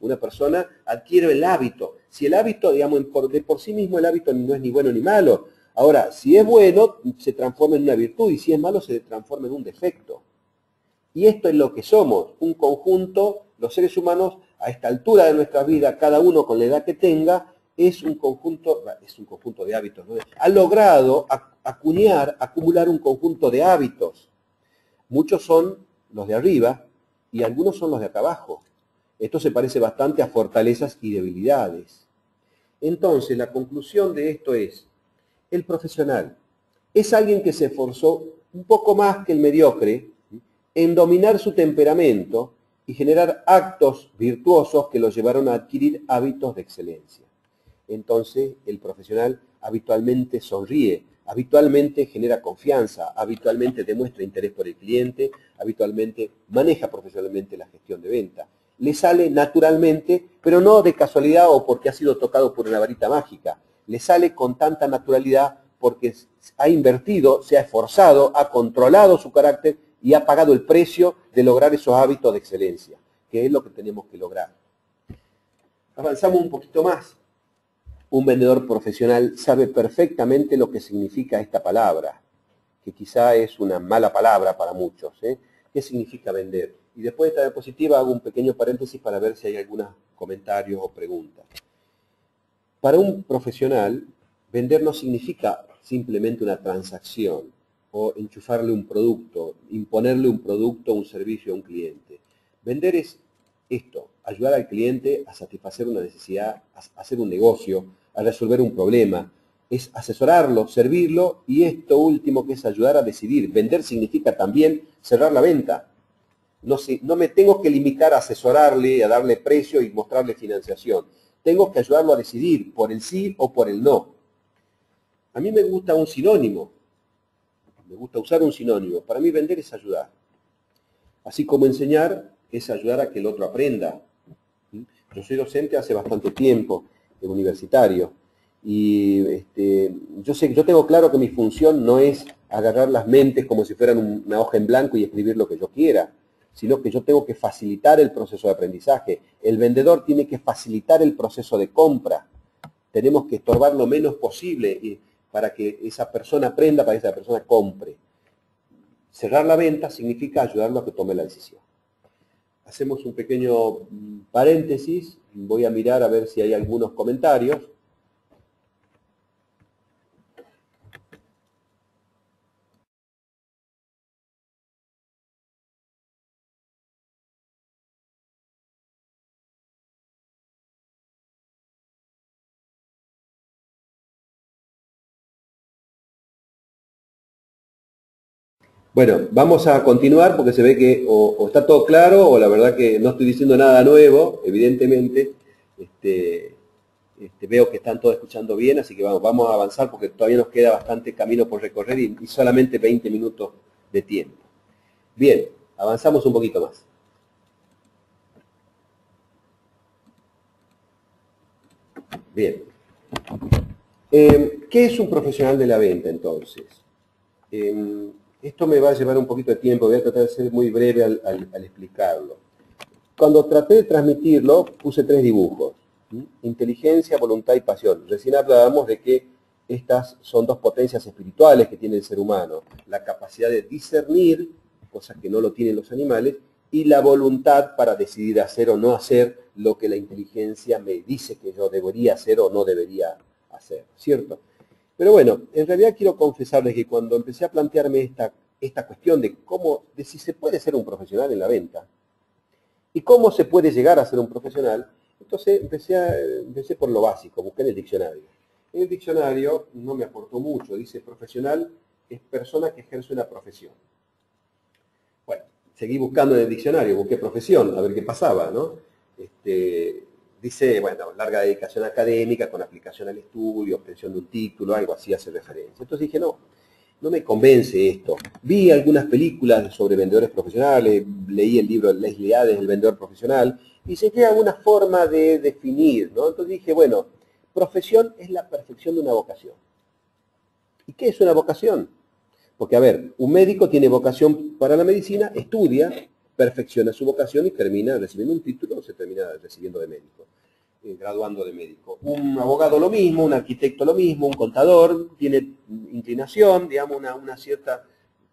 Una persona adquiere el hábito. Si el hábito, digamos, de por sí mismo el hábito no es ni bueno ni malo, Ahora, si es bueno, se transforma en una virtud y si es malo, se transforma en un defecto. Y esto es lo que somos, un conjunto, los seres humanos, a esta altura de nuestra vida, cada uno con la edad que tenga, es un conjunto, es un conjunto de hábitos, ha logrado acuñar, acumular un conjunto de hábitos. Muchos son los de arriba y algunos son los de acá abajo. Esto se parece bastante a fortalezas y debilidades. Entonces, la conclusión de esto es, el profesional es alguien que se esforzó un poco más que el mediocre en dominar su temperamento y generar actos virtuosos que lo llevaron a adquirir hábitos de excelencia. Entonces el profesional habitualmente sonríe, habitualmente genera confianza, habitualmente demuestra interés por el cliente, habitualmente maneja profesionalmente la gestión de venta. Le sale naturalmente, pero no de casualidad o porque ha sido tocado por una varita mágica le sale con tanta naturalidad porque ha invertido, se ha esforzado, ha controlado su carácter y ha pagado el precio de lograr esos hábitos de excelencia, que es lo que tenemos que lograr. Avanzamos un poquito más. Un vendedor profesional sabe perfectamente lo que significa esta palabra, que quizá es una mala palabra para muchos. ¿eh? ¿Qué significa vender? Y después de esta diapositiva hago un pequeño paréntesis para ver si hay algunos comentarios o preguntas. Para un profesional, vender no significa simplemente una transacción o enchufarle un producto, imponerle un producto un servicio a un cliente. Vender es esto, ayudar al cliente a satisfacer una necesidad, a hacer un negocio, a resolver un problema, es asesorarlo, servirlo y esto último que es ayudar a decidir. Vender significa también cerrar la venta. No, no me tengo que limitar a asesorarle, a darle precio y mostrarle financiación tengo que ayudarlo a decidir por el sí o por el no. A mí me gusta un sinónimo, me gusta usar un sinónimo. Para mí vender es ayudar. Así como enseñar es ayudar a que el otro aprenda. Yo soy docente hace bastante tiempo, universitario, y este, yo sé, yo tengo claro que mi función no es agarrar las mentes como si fueran una hoja en blanco y escribir lo que yo quiera sino que yo tengo que facilitar el proceso de aprendizaje. El vendedor tiene que facilitar el proceso de compra. Tenemos que estorbar lo menos posible para que esa persona aprenda, para que esa persona compre. Cerrar la venta significa ayudarlo a que tome la decisión. Hacemos un pequeño mm, paréntesis, voy a mirar a ver si hay algunos comentarios. Bueno, vamos a continuar porque se ve que o, está todo claro o la verdad que no estoy diciendo nada nuevo, evidentemente. Este, este, veo que están todos escuchando bien, así que vamos, a avanzar porque todavía nos queda bastante camino por recorrer y, solamente 20 minutos de tiempo. Bien, avanzamos un poquito más. Bien. Eh, ¿Qué es un profesional de la venta entonces? Em, esto me va a llevar un poquito de tiempo, voy a tratar de ser muy breve al, explicarlo. Cuando traté de transmitirlo, puse tres dibujos. Inteligencia, voluntad y pasión. Recién hablábamos de que estas son dos potencias espirituales que tiene el ser humano. La capacidad de discernir, cosas que no lo tienen los animales, y la voluntad para decidir hacer o no hacer lo que la inteligencia me dice que yo debería hacer o no debería hacer, ¿cierto? Pero bueno, en realidad quiero confesarles que cuando empecé a plantearme esta, esta cuestión de cómo, de si se puede ser un profesional en la venta y cómo se puede llegar a ser un profesional, entonces empecé, empecé por lo básico, busqué en el diccionario. En el diccionario no me aportó mucho, dice profesional es persona que ejerce una profesión. Bueno, seguí buscando en el diccionario, busqué profesión, a ver qué pasaba, ¿no? Este, dice, bueno, larga dedicación académica con aplicación al estudio, obtención de un título, algo así hace referencia. Entonces dije, no, no me convence esto. Vi algunas películas sobre vendedores profesionales, leí el libro de Leslie Hades, El vendedor profesional, y se crea alguna forma de definir, ¿no? Entonces dije, bueno, profesión es la perfección de una vocación. ¿Y qué es una vocación? Porque, a ver, un médico tiene vocación para la medicina, estudia, perfecciona su vocación y termina recibiendo un título o se termina recibiendo de médico, eh, graduando de médico. Un abogado lo mismo, un arquitecto lo mismo, un contador tiene inclinación, digamos, una, cierta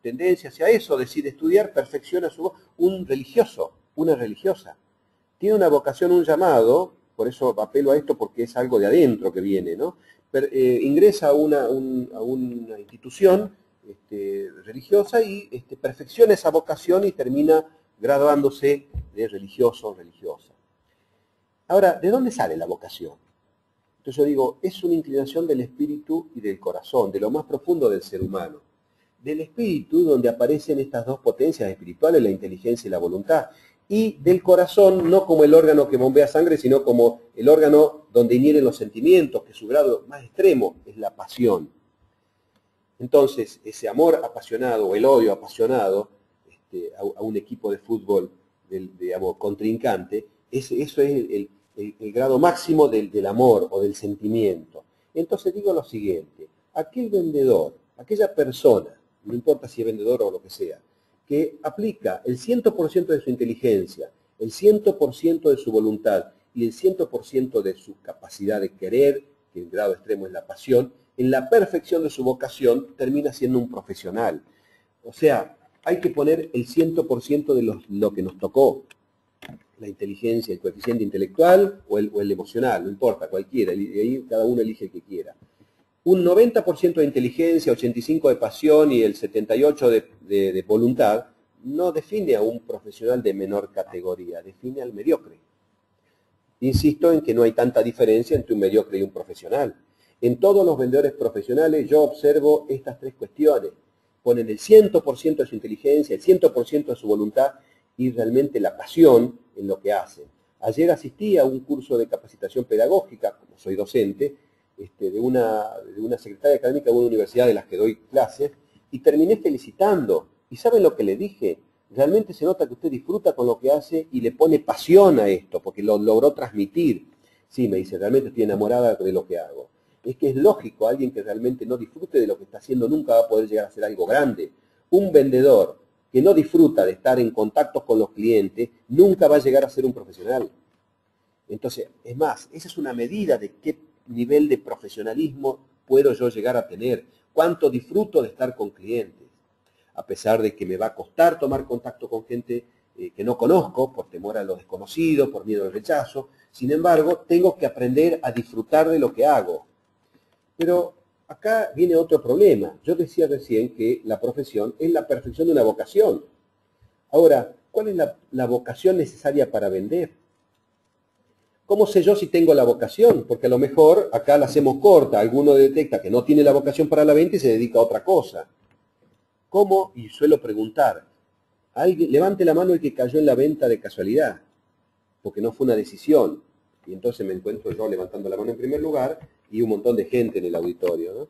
tendencia hacia eso, decide estudiar, perfecciona su un religioso, una religiosa. Tiene una vocación, un llamado, por eso apelo a esto porque es algo de adentro que viene, ¿no? Eh, ingresa a una, a una institución este, religiosa y este, perfecciona esa vocación y termina graduándose de religioso o religiosa. Ahora, ¿de dónde sale la vocación? Entonces yo digo, es una inclinación del espíritu y del corazón, de lo más profundo del ser humano. Del espíritu, donde aparecen estas dos potencias espirituales, la inteligencia y la voluntad. Y del corazón, no como el órgano que bombea sangre, sino como el órgano donde inhieren los sentimientos, que su grado más extremo es la pasión. Entonces, ese amor apasionado o el odio apasionado este, a, un equipo de fútbol, del, digamos, contrincante, eso es el, grado máximo del, del, amor o del sentimiento. Entonces digo lo siguiente, aquel vendedor, aquella persona, no importa si es vendedor o lo que sea, que aplica el 100% de su inteligencia, el 100% de su voluntad y el 100% de su capacidad de querer, que el grado extremo es la pasión, en la perfección de su vocación termina siendo un profesional. O sea, hay que poner el 100% de lo que nos tocó. La inteligencia, el coeficiente intelectual o el, emocional, no importa, cualquiera, y ahí cada uno elige el que quiera. Un 90% de inteligencia, 85% de pasión y el 78% de, de voluntad no define a un profesional de menor categoría, define al mediocre. Insisto en que no hay tanta diferencia entre un mediocre y un profesional. En todos los vendedores profesionales yo observo estas tres cuestiones ponen el 100% de su inteligencia, el 100% de su voluntad y realmente la pasión en lo que hacen. Ayer asistí a un curso de capacitación pedagógica, como soy docente, este, de, una, de una secretaria académica de una universidad de las que doy clases, y terminé felicitando. ¿Y saben lo que le dije? Realmente se nota que usted disfruta con lo que hace y le pone pasión a esto, porque lo logró transmitir. Sí, me dice, realmente estoy enamorada de lo que hago es que es lógico, alguien que realmente no disfrute de lo que está haciendo nunca va a poder llegar a hacer algo grande. Un vendedor que no disfruta de estar en contacto con los clientes nunca va a llegar a ser un profesional. Entonces, es más, esa es una medida de qué nivel de profesionalismo puedo yo llegar a tener, cuánto disfruto de estar con clientes. a pesar de que me va a costar tomar contacto con gente eh, que no conozco, por temor a lo desconocido, por miedo al rechazo. Sin embargo, tengo que aprender a disfrutar de lo que hago. Pero acá viene otro problema. Yo decía recién que la profesión es la perfección de una vocación. Ahora, ¿cuál es la vocación necesaria para vender? ¿Cómo sé yo si tengo la vocación? Porque a lo mejor acá la hacemos corta, alguno detecta que no tiene la vocación para la venta y se dedica a otra cosa. ¿Cómo? Y suelo preguntar, alguien, levante la mano el que cayó en la venta de casualidad, porque no fue una decisión. Y entonces me encuentro yo levantando la mano en primer lugar y un montón de gente en el auditorio.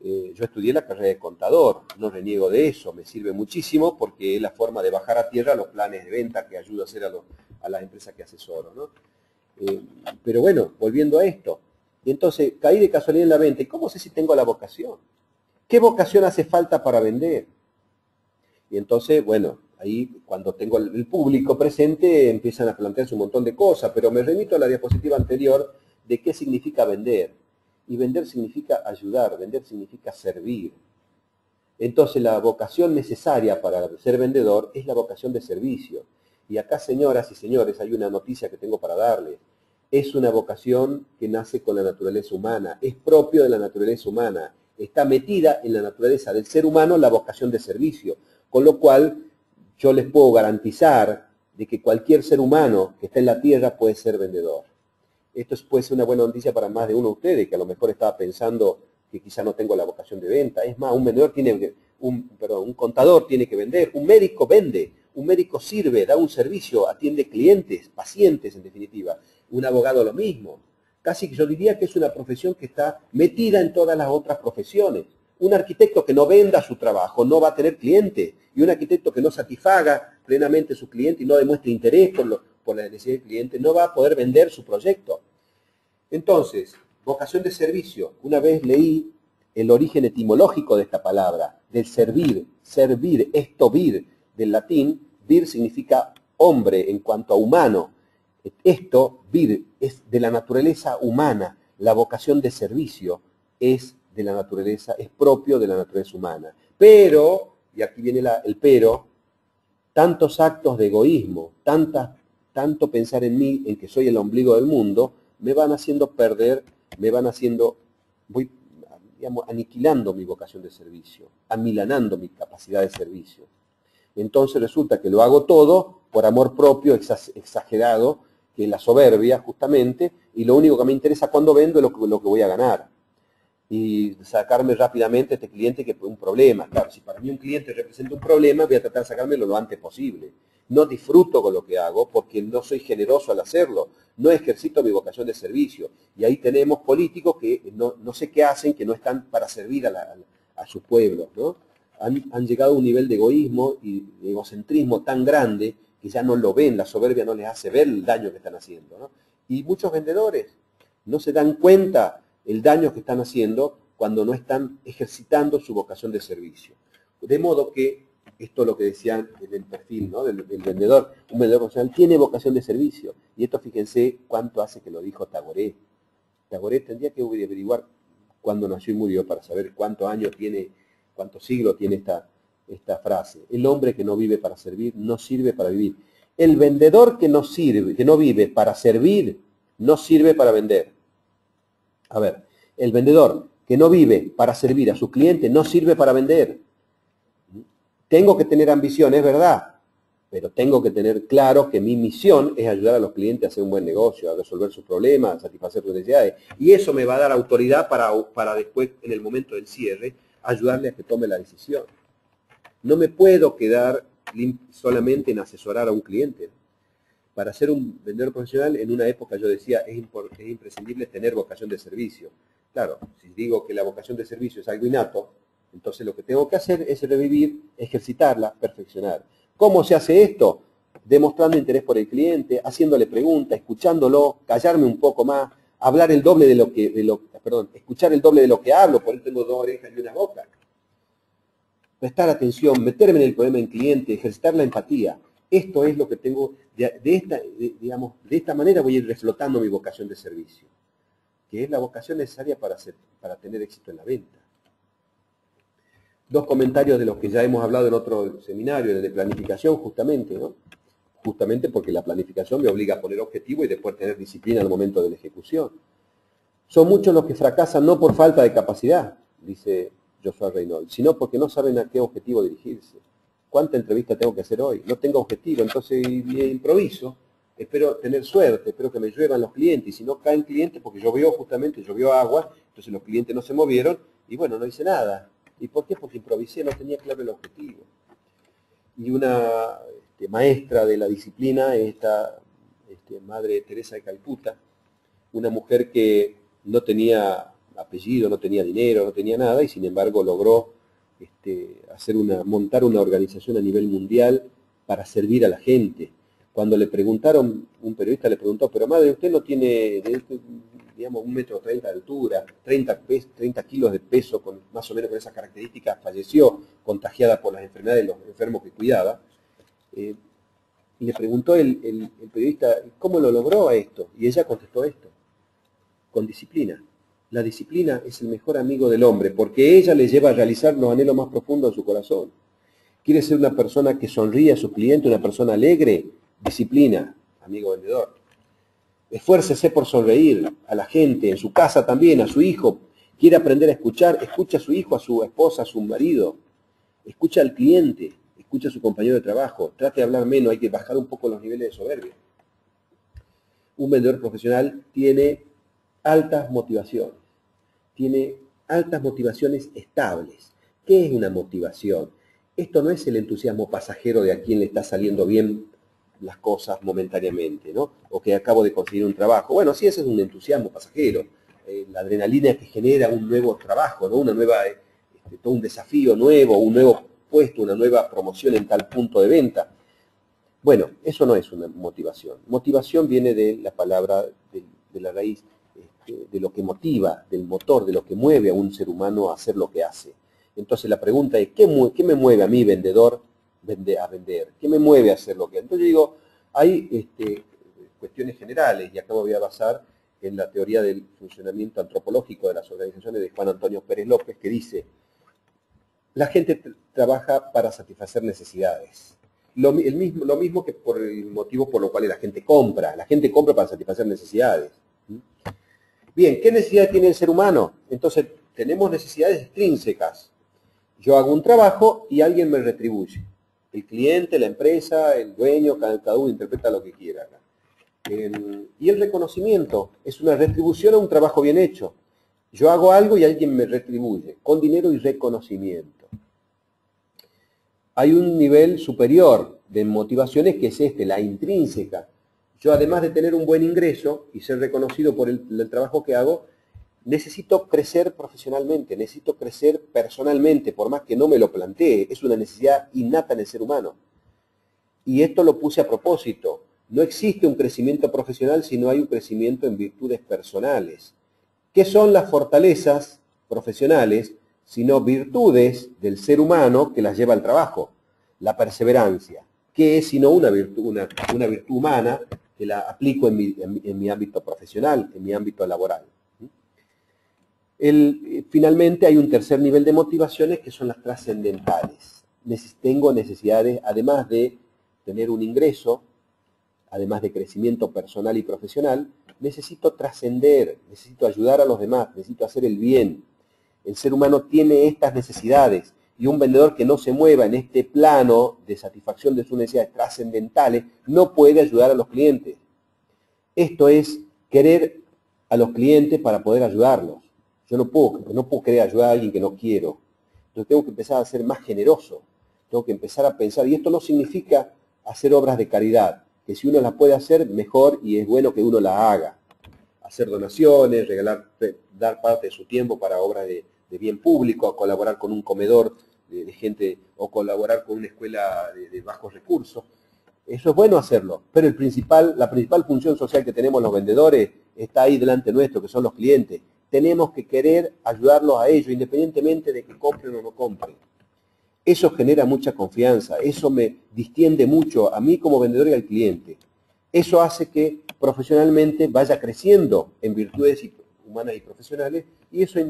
Eh, yo estudié la carrera de contador, no reniego de eso, me sirve muchísimo porque es la forma de bajar a tierra los planes de venta que ayuda a hacer a, a las empresas que asesoro. ¿no? Eh, pero bueno, volviendo a esto. Y entonces caí de casualidad en la venta. ¿Y cómo sé si tengo la vocación? ¿Qué vocación hace falta para vender? Y entonces, bueno, ahí cuando tengo el público presente empiezan a plantearse un montón de cosas, pero me remito a la diapositiva anterior de qué significa vender. Y vender significa ayudar, vender significa servir. Entonces la vocación necesaria para ser vendedor es la vocación de servicio. Y acá, señoras y señores, hay una noticia que tengo para darles. Es una vocación que nace con la naturaleza humana, es propio de la naturaleza humana, está metida en la naturaleza del ser humano la vocación de servicio. Con lo cual, yo les puedo garantizar de que cualquier ser humano que está en la tierra puede ser vendedor. Esto puede ser una buena noticia para más de uno de ustedes, que a lo mejor estaba pensando que quizá no tengo la vocación de venta. Es más, un vendedor tiene un, perdón, un contador tiene que vender, un médico vende, un médico sirve, da un servicio, atiende clientes, pacientes en definitiva. Un abogado lo mismo. Casi que yo diría que es una profesión que está metida en todas las otras profesiones. Un arquitecto que no venda su trabajo no va a tener cliente. Y un arquitecto que no satisfaga plenamente su cliente y no demuestre interés por, por la necesidad del cliente no va a poder vender su proyecto. Entonces, vocación de servicio. Una vez leí el origen etimológico de esta palabra, del servir, servir, esto vir, del latín, vir significa hombre en cuanto a humano. Esto, vir, es de la naturaleza humana. La vocación de servicio es de la naturaleza, es propio de la naturaleza humana. Pero, y aquí viene el pero, tantos actos de egoísmo, tanto pensar en mí, en que soy el ombligo del mundo, me van haciendo perder, me van haciendo, voy digamos, aniquilando mi vocación de servicio, amilanando mi capacidad de servicio. Entonces resulta que lo hago todo por amor propio exagerado, que es la soberbia justamente, y lo único que me interesa cuando vendo es lo que voy a ganar. Y sacarme rápidamente a este cliente que es un problema. Claro, si para mí un cliente representa un problema, voy a tratar de sacármelo lo antes posible. No disfruto con lo que hago porque no soy generoso al hacerlo. No ejercito mi vocación de servicio. Y ahí tenemos políticos que no, sé qué hacen, que no están para servir a, a sus pueblos. ¿no? han, llegado a un nivel de egoísmo y de egocentrismo tan grande que ya no lo ven, la soberbia no les hace ver el daño que están haciendo. Y muchos vendedores no se dan cuenta el daño que están haciendo cuando no están ejercitando su vocación de servicio. De modo que, esto es lo que decían en el perfil del, vendedor, un vendedor profesional tiene vocación de servicio. Y esto fíjense cuánto hace que lo dijo Tagoré. Tagoré tendría que averiguar cuándo nació y murió para saber cuántos años tiene cuántos siglos tiene esta, esta frase. El hombre que no vive para servir no sirve para vivir. El vendedor que no sirve, que no vive para servir, no sirve para vender. A ver, el vendedor que no vive para servir a su cliente no sirve para vender. Tengo que tener ambición, es verdad, pero tengo que tener claro que mi misión es ayudar a los clientes a hacer un buen negocio, a resolver sus problemas, a satisfacer sus necesidades. Y eso me va a dar autoridad para, para después, en el momento del cierre, ayudarle a que tome la decisión. No me puedo quedar solamente en asesorar a un cliente. Para ser un vendedor profesional, en una época yo decía, es, es imprescindible tener vocación de servicio. Claro, si digo que la vocación de servicio es algo innato, entonces lo que tengo que hacer es revivir, ejercitarla, perfeccionar. ¿Cómo se hace esto? Demostrando interés por el cliente, haciéndole preguntas, escuchándolo, callarme un poco más, hablar el doble de lo que, de lo, perdón, escuchar el doble de lo que hablo, por eso tengo dos orejas y una boca. Prestar atención, meterme en el problema del cliente, ejercitar la empatía. Esto es lo que tengo, de, esta, digamos, de esta manera voy a ir reflotando mi vocación de servicio, que es la vocación necesaria para, hacer, para tener éxito en la venta. dos comentarios de los que ya hemos hablado en otro seminario, el de planificación justamente, ¿no? Justamente porque la planificación me obliga a poner objetivo y después tener disciplina al momento de la ejecución. Son muchos los que fracasan no por falta de capacidad, dice Joshua Reynolds, sino porque no saben a qué objetivo dirigirse. ¿Cuánta entrevista tengo que hacer hoy? No tengo objetivo, entonces improviso, espero tener suerte, espero que me lluevan los clientes, y si no caen clientes, porque llovió justamente, llovió agua, entonces los clientes no se movieron, y bueno, no hice nada. ¿Y por qué? Porque improvisé, no tenía claro el objetivo. Y una este, maestra de la disciplina, esta este, Madre Teresa de Calcuta, una mujer que no tenía apellido, no tenía dinero, no tenía nada, y sin embargo logró este, hacer una, montar una organización a nivel mundial para servir a la gente. Cuando le preguntaron, un periodista le preguntó, pero madre, usted no tiene, digamos, un metro treinta de altura, 30, 30 kilos de peso, con, más o menos con esas características, falleció contagiada por las enfermedades de los enfermos que cuidaba. Eh, y le preguntó el, el periodista, ¿cómo lo logró a esto? Y ella contestó esto, con disciplina. La disciplina es el mejor amigo del hombre porque ella le lleva a realizar los anhelos más profundos de su corazón. ¿Quiere ser una persona que sonríe a su cliente, una persona alegre? Disciplina, amigo vendedor. Esfuércese por sonreír a la gente, en su casa también, a su hijo. Quiere aprender a escuchar, escucha a su hijo, a su esposa, a su marido. Escucha al cliente, escucha a su compañero de trabajo. Trate de hablar menos, hay que bajar un poco los niveles de soberbia. Un vendedor profesional tiene altas motivaciones. Tiene altas motivaciones estables. ¿Qué es una motivación? Esto no es el entusiasmo pasajero de a quien le está saliendo bien las cosas momentáneamente, ¿no? O que acabo de conseguir un trabajo. Bueno, sí, ese es un entusiasmo pasajero. Eh, la adrenalina que genera un nuevo trabajo, ¿no? Una nueva, este, todo un desafío nuevo, un nuevo puesto, una nueva promoción en tal punto de venta. Bueno, eso no es una motivación. Motivación viene de la palabra, de la raíz de lo que motiva, del motor, de lo que mueve a un ser humano a hacer lo que hace. Entonces la pregunta es, ¿qué, me mueve a mí, vendedor, a vender? ¿Qué me mueve a hacer lo que Entonces yo digo, hay este, cuestiones generales, y acá me voy a basar en la teoría del funcionamiento antropológico de las organizaciones de Juan Antonio Pérez López, que dice, la gente trabaja para satisfacer necesidades. Lo, mismo, lo mismo que por el motivo por lo cual la gente compra. La gente compra para satisfacer necesidades. Bien, ¿qué necesidad tiene el ser humano? Entonces, tenemos necesidades extrínsecas. Yo hago un trabajo y alguien me retribuye. El cliente, la empresa, el dueño, cada, uno interpreta lo que quiera y el reconocimiento es una retribución a un trabajo bien hecho. Yo hago algo y alguien me retribuye, con dinero y reconocimiento. Hay un nivel superior de motivaciones que es este, la intrínseca, yo además de tener un buen ingreso y ser reconocido por el, trabajo que hago, necesito crecer profesionalmente, necesito crecer personalmente, por más que no me lo plantee, es una necesidad innata en el ser humano. Y esto lo puse a propósito. No existe un crecimiento profesional si no hay un crecimiento en virtudes personales. ¿Qué son las fortalezas profesionales sino virtudes del ser humano que las lleva al trabajo? La perseverancia. ¿Qué es sino una virtud, una, una virtud humana que la aplico en mi, ámbito profesional, en mi ámbito laboral. finalmente hay un tercer nivel de motivaciones que son las trascendentales. tengo necesidades, además de tener un ingreso, además de crecimiento personal y profesional, necesito trascender, necesito ayudar a los demás, necesito hacer el bien. El ser humano tiene estas necesidades y un vendedor que no se mueva en este plano de satisfacción de sus necesidades trascendentales no puede ayudar a los clientes. Esto es querer a los clientes para poder ayudarlos. Yo no puedo, no puedo querer ayudar a alguien que no quiero. Entonces tengo que empezar a ser más generoso. Tengo que empezar a pensar, y esto no significa hacer obras de caridad, que si uno las puede hacer, mejor y es bueno que uno la haga. Hacer donaciones, regalar, dar parte de su tiempo para obras de, de bien público, colaborar con un comedor de, gente o colaborar con una escuela de, bajos recursos. Eso es bueno hacerlo, pero el principal, la principal función social que tenemos los vendedores está ahí delante nuestro, que son los clientes. Tenemos que querer ayudarlos a ellos, independientemente de que compren o no compren. Eso genera mucha confianza, eso me distiende mucho a mí como vendedor y al cliente. Eso hace que profesionalmente vaya creciendo en virtudes humanas y profesionales y eso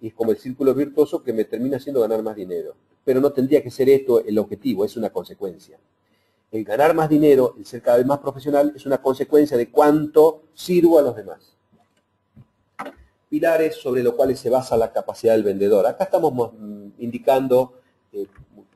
y es como el círculo virtuoso que me termina haciendo ganar más dinero. Pero no tendría que ser esto el objetivo, es una consecuencia. El ganar más dinero, el ser cada vez más profesional, es una consecuencia de cuánto sirvo a los demás. Pilares sobre los cuales se basa la capacidad del vendedor. Acá estamos mm, indicando eh,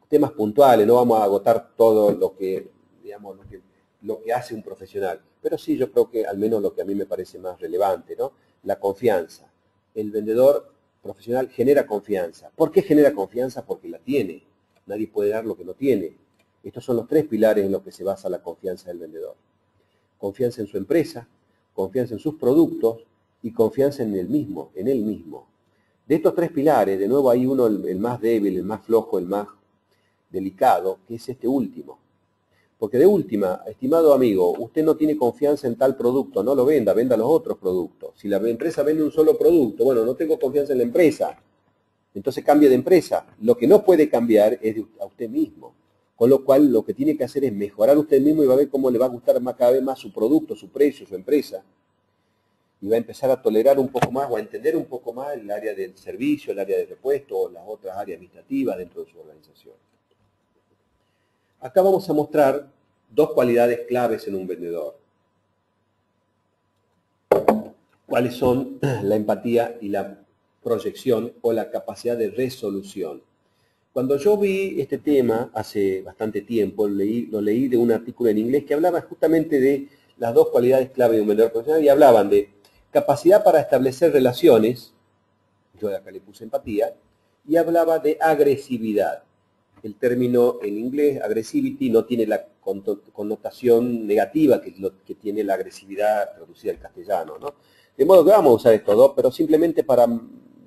temas puntuales, no vamos a agotar todo lo que, digamos, lo que, lo que hace un profesional. Pero sí, yo creo que al menos lo que a mí me parece más relevante, ¿no? La confianza. El vendedor profesional genera confianza. ¿Por qué genera confianza? Porque la tiene. Nadie puede dar lo que no tiene. Estos son los tres pilares en los que se basa la confianza del vendedor. Confianza en su empresa, confianza en sus productos y confianza en él mismo, en él mismo. De estos tres pilares, de nuevo hay uno el, más débil, el más flojo, el más delicado, que es este último. Porque de última, estimado amigo, usted no tiene confianza en tal producto, no lo venda, venda los otros productos. Si la empresa vende un solo producto, bueno, no tengo confianza en la empresa, entonces cambie de empresa. Lo que no puede cambiar es a usted mismo. Con lo cual lo que tiene que hacer es mejorar usted mismo y va a ver cómo le va a gustar más, cada vez más su producto, su precio, su empresa. Y va a empezar a tolerar un poco más o a entender un poco más el área del servicio, el área de repuesto o las otras áreas administrativas dentro de su organización. Acá vamos a mostrar dos cualidades claves en un vendedor. ¿Cuáles son [CLEARS THROAT] la empatía y la proyección o la capacidad de resolución? Cuando yo vi este tema hace bastante tiempo, lo leí, de un artículo en inglés que hablaba justamente de las dos cualidades clave de un vendedor profesional y hablaban de capacidad para establecer relaciones, yo acá le puse empatía, y hablaba de agresividad el término en inglés, aggressivity, no tiene la connotación negativa que, tiene la agresividad traducida al castellano. ¿no? De modo que vamos a usar estos dos, pero simplemente para,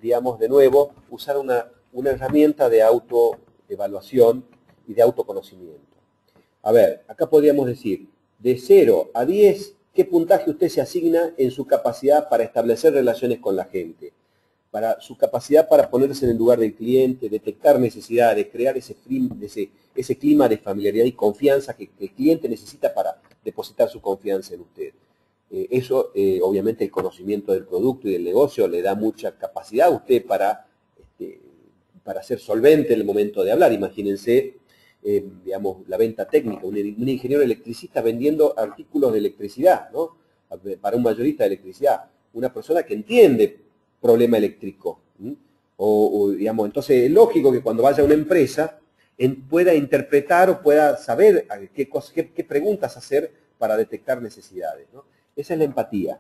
digamos, de nuevo, usar una, una herramienta de autoevaluación y de autoconocimiento. A ver, acá podríamos decir, de 0 a 10, ¿qué puntaje usted se asigna en su capacidad para establecer relaciones con la gente? Para su capacidad para ponerse en el lugar del cliente, detectar necesidades, crear ese, ese, clima de familiaridad y confianza que, el cliente necesita para depositar su confianza en usted. Eh, eso, eh, obviamente, el conocimiento del producto y del negocio le da mucha capacidad a usted para, este, para ser solvente en el momento de hablar. Imagínense, eh, digamos, la venta técnica, un, un, ingeniero electricista vendiendo artículos de electricidad, ¿no? Para un mayorista de electricidad. Una persona que entiende problema eléctrico. O, digamos, entonces es lógico que cuando vaya a una empresa pueda interpretar o pueda saber qué, qué, preguntas hacer para detectar necesidades. Esa es la empatía.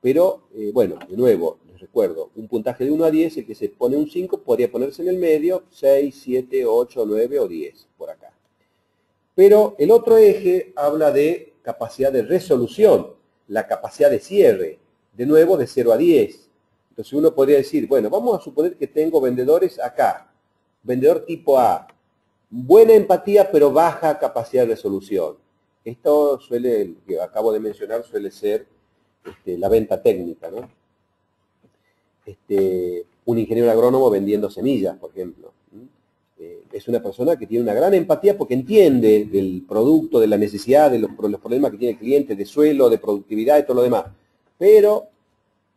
Pero, eh, bueno, de nuevo, les recuerdo, un puntaje de 1 a 10, el que se pone un 5 podría ponerse en el medio, 6, 7, 8, 9 o 10, por acá. Pero el otro eje habla de capacidad de resolución, la capacidad de cierre, de nuevo de 0 a 10. Entonces uno podría decir, bueno, vamos a suponer que tengo vendedores acá. Vendedor tipo A. Buena empatía, pero baja capacidad de resolución. Esto suele, que acabo de mencionar, suele ser este, la venta técnica, ¿no? Este, un ingeniero agrónomo vendiendo semillas, por ejemplo. Eh, es una persona que tiene una gran empatía porque entiende del producto, de la necesidad, de los, los problemas que tiene el cliente, de suelo, de productividad y todo lo demás. Pero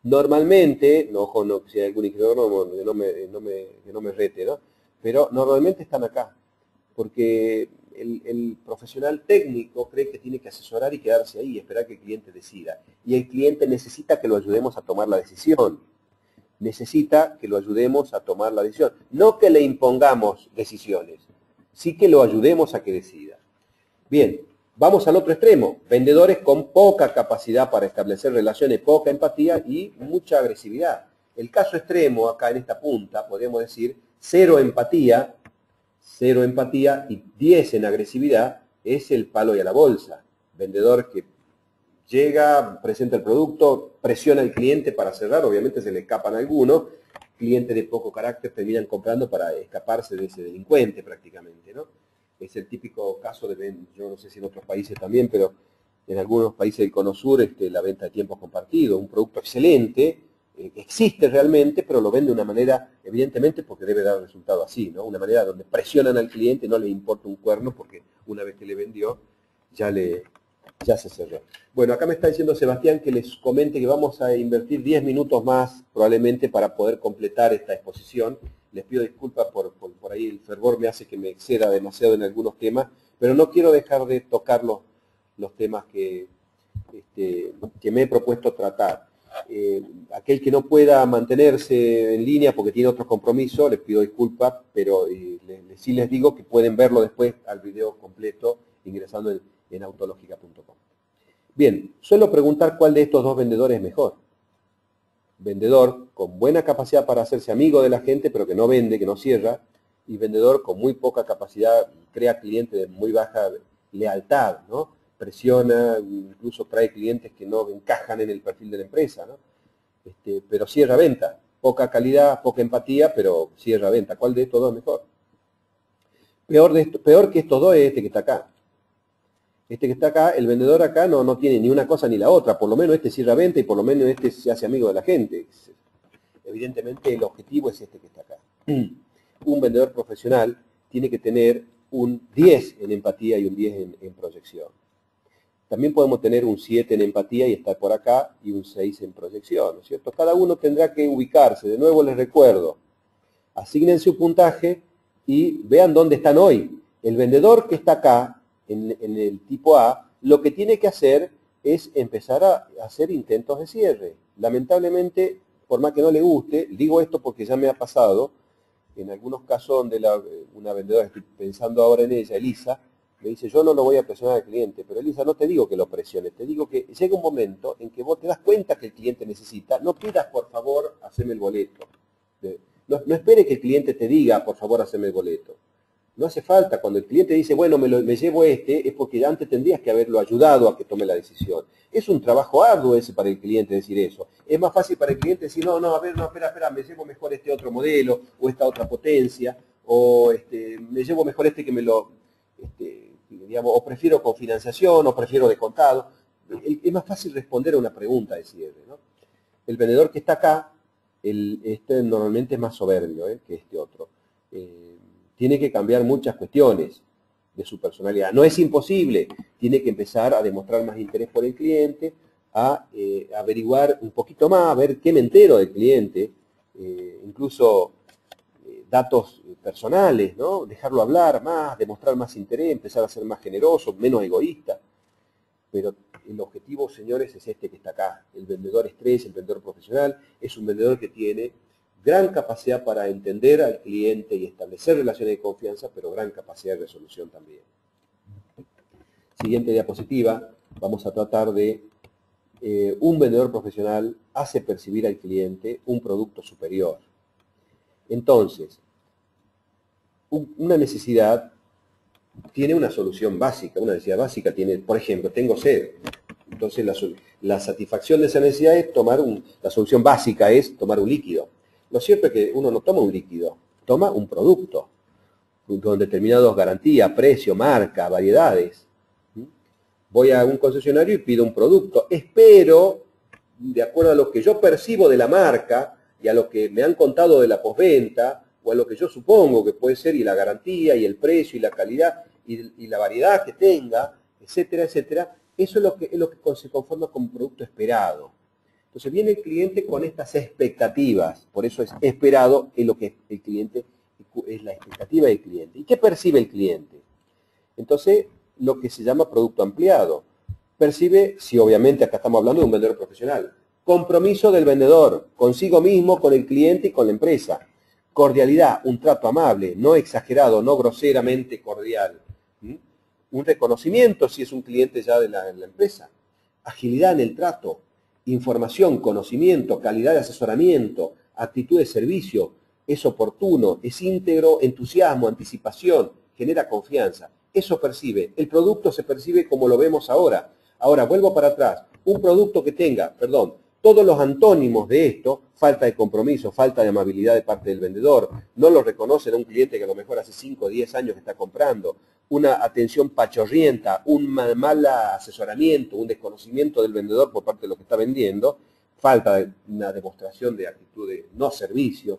Normalmente, no, ojo, no, si hay algún ingeniero que no me, que no me rete, ¿no? Pero normalmente están acá, porque el, profesional técnico cree que tiene que asesorar y quedarse ahí esperar que el cliente decida. Y el cliente necesita que lo ayudemos a tomar la decisión. Necesita que lo ayudemos a tomar la decisión. No que le impongamos decisiones, sí que lo ayudemos a que decida. Bien, Vamos al otro extremo, vendedores con poca capacidad para establecer relaciones, poca empatía y mucha agresividad. El caso extremo, acá en esta punta, podríamos decir, cero empatía, cero empatía y 10 en agresividad, es el palo y a la bolsa. Vendedor que llega, presenta el producto, presiona al cliente para cerrar, obviamente se le escapan algunos, clientes de poco carácter terminan comprando para escaparse de ese delincuente prácticamente, ¿no? Es el típico caso de, yo no sé si en otros países también, pero en algunos países del Cono Sur este, la venta de tiempos compartidos, un producto excelente, eh, existe realmente, pero lo vende de una manera, evidentemente porque debe dar resultado así, ¿no? Una manera donde presionan al cliente, no le importa un cuerno, porque una vez que le vendió, ya le, Ya se cerró. Bueno, acá me está diciendo Sebastián que les comente que vamos a invertir 10 minutos más probablemente para poder completar esta exposición. Les pido disculpas por, por, ahí el fervor me hace que me exceda demasiado en algunos temas, pero no quiero dejar de tocar los, los temas que, este, que me he propuesto tratar. Eh, aquel que no pueda mantenerse en línea porque tiene otros compromisos, les pido disculpas, pero eh, sí les digo que pueden verlo después al video completo ingresando en, en autológica.com. Bien, suelo preguntar cuál de estos dos vendedores es mejor. Vendedor con buena capacidad para hacerse amigo de la gente, pero que no vende, que no cierra, y vendedor con muy poca capacidad, crea clientes de muy baja lealtad, ¿no? presiona, incluso trae clientes que no encajan en el perfil de la empresa, ¿no? Este, pero cierra venta. Poca calidad, poca empatía, pero cierra venta. ¿Cuál de estos dos es mejor? Peor, de esto, peor que estos dos es este que está acá. Este que está acá, el vendedor acá no, no tiene ni una cosa ni la otra. Por lo menos este cierra venta y por lo menos este se hace amigo de la gente. Evidentemente el objetivo es este que está acá. [CLEARS THROAT] Un vendedor profesional tiene que tener un 10 en empatía y un 10 en proyección. También podemos tener un 7 en empatía y estar por acá y un 6 en proyección, ¿no es cierto? Cada uno tendrá que ubicarse. De nuevo les recuerdo, asignen su puntaje y vean dónde están hoy. El vendedor que está acá, en, el tipo A, lo que tiene que hacer es empezar a hacer intentos de cierre. Lamentablemente, por más que no le guste, digo esto porque ya me ha pasado, en algunos casos donde una vendedora, estoy pensando ahora en ella, Elisa, me dice, yo no lo voy a presionar al cliente, pero Elisa, no te digo que lo presiones, te digo que llega un momento en que vos te das cuenta que el cliente necesita, no pidas, por favor, haceme el boleto. No, no espere que el cliente te diga, por favor, haceme el boleto. No hace falta, cuando el cliente dice, bueno, me, llevo este, es porque antes tendrías que haberlo ayudado a que tome la decisión. Es un trabajo arduo ese para el cliente decir eso. Es más fácil para el cliente decir, no, no, a ver, no, espera, espera, me llevo mejor este otro modelo, o esta otra potencia, o este, me llevo mejor este que me lo, este, o prefiero con financiación, o prefiero de contado. Es más fácil responder a una pregunta de cierre. El vendedor que está acá, este normalmente es más soberbio ¿eh? que este otro. Eh, tiene que cambiar muchas cuestiones de su personalidad. No es imposible, tiene que empezar a demostrar más interés por el cliente, a eh, averiguar un poquito más, a ver qué me entero del cliente, incluso datos personales, ¿no? Dejarlo hablar más, demostrar más interés, empezar a ser más generoso, menos egoísta. Pero el objetivo, señores, es este que está acá. El vendedor estrés, el vendedor profesional, es un vendedor que tiene gran capacidad para entender al cliente y establecer relaciones de confianza, pero gran capacidad de resolución también. Siguiente diapositiva, vamos a tratar de eh, un vendedor profesional hace percibir al cliente un producto superior. Entonces, una necesidad tiene una solución básica. Una necesidad básica tiene, por ejemplo, tengo sed. Entonces la, satisfacción de esa necesidad es tomar un, la solución básica es tomar un líquido. Lo cierto es que uno no toma un líquido, toma un producto con determinadas garantías, precio, marca, variedades. Voy a un concesionario y pido un producto. Espero, de acuerdo a lo que yo percibo de la marca y a lo que me han contado de la posventa, o a lo que yo supongo que puede ser, y la garantía, y el precio, y la calidad, y, la variedad que tenga, etcétera, etcétera, eso es lo que, es lo que se conforma con un producto esperado. Entonces viene el cliente con estas expectativas, por eso es esperado, es lo que el cliente, es la expectativa del cliente. ¿Y qué percibe el cliente? Entonces, lo que se llama producto ampliado. Percibe, si obviamente acá estamos hablando de un vendedor profesional, compromiso del vendedor consigo mismo, con el cliente y con la empresa. Cordialidad, un trato amable, no exagerado, no groseramente cordial. Un reconocimiento si es un cliente ya de la, empresa. Agilidad en el trato, información, conocimiento, calidad de asesoramiento, actitud de servicio, es oportuno, es íntegro, entusiasmo, anticipación, genera confianza. Eso percibe. El producto se percibe como lo vemos ahora. Ahora, vuelvo para atrás. Un producto que tenga, perdón, todos los antónimos de esto, falta de compromiso, falta de amabilidad de parte del vendedor, no lo reconoce a un cliente que a lo mejor hace 5 o 10 años que está comprando, una atención pachorrienta, un mal, asesoramiento, un desconocimiento del vendedor por parte de lo que está vendiendo, falta de una demostración de actitud de no servicio,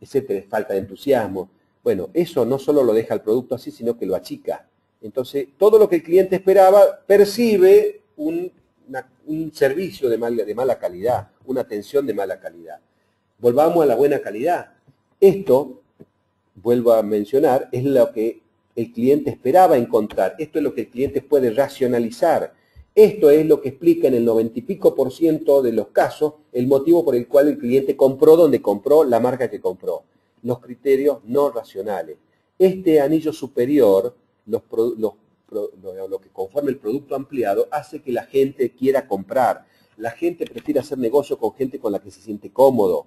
etcétera, falta de entusiasmo. Bueno, eso no solo lo deja el producto así, sino que lo achica. Entonces, todo lo que el cliente esperaba percibe un, servicio de de mala calidad, una atención de mala calidad. Volvamos a la buena calidad. Esto, vuelvo a mencionar, es lo que el cliente esperaba encontrar. Esto es lo que el cliente puede racionalizar. Esto es lo que explica en el noventa y pico por ciento de los casos el motivo por el cual el cliente compró donde compró la marca que compró. Los criterios no racionales. Este anillo superior, lo que conforma el producto ampliado, hace que la gente quiera comprar. La gente prefiere hacer negocio con gente con la que se siente cómodo.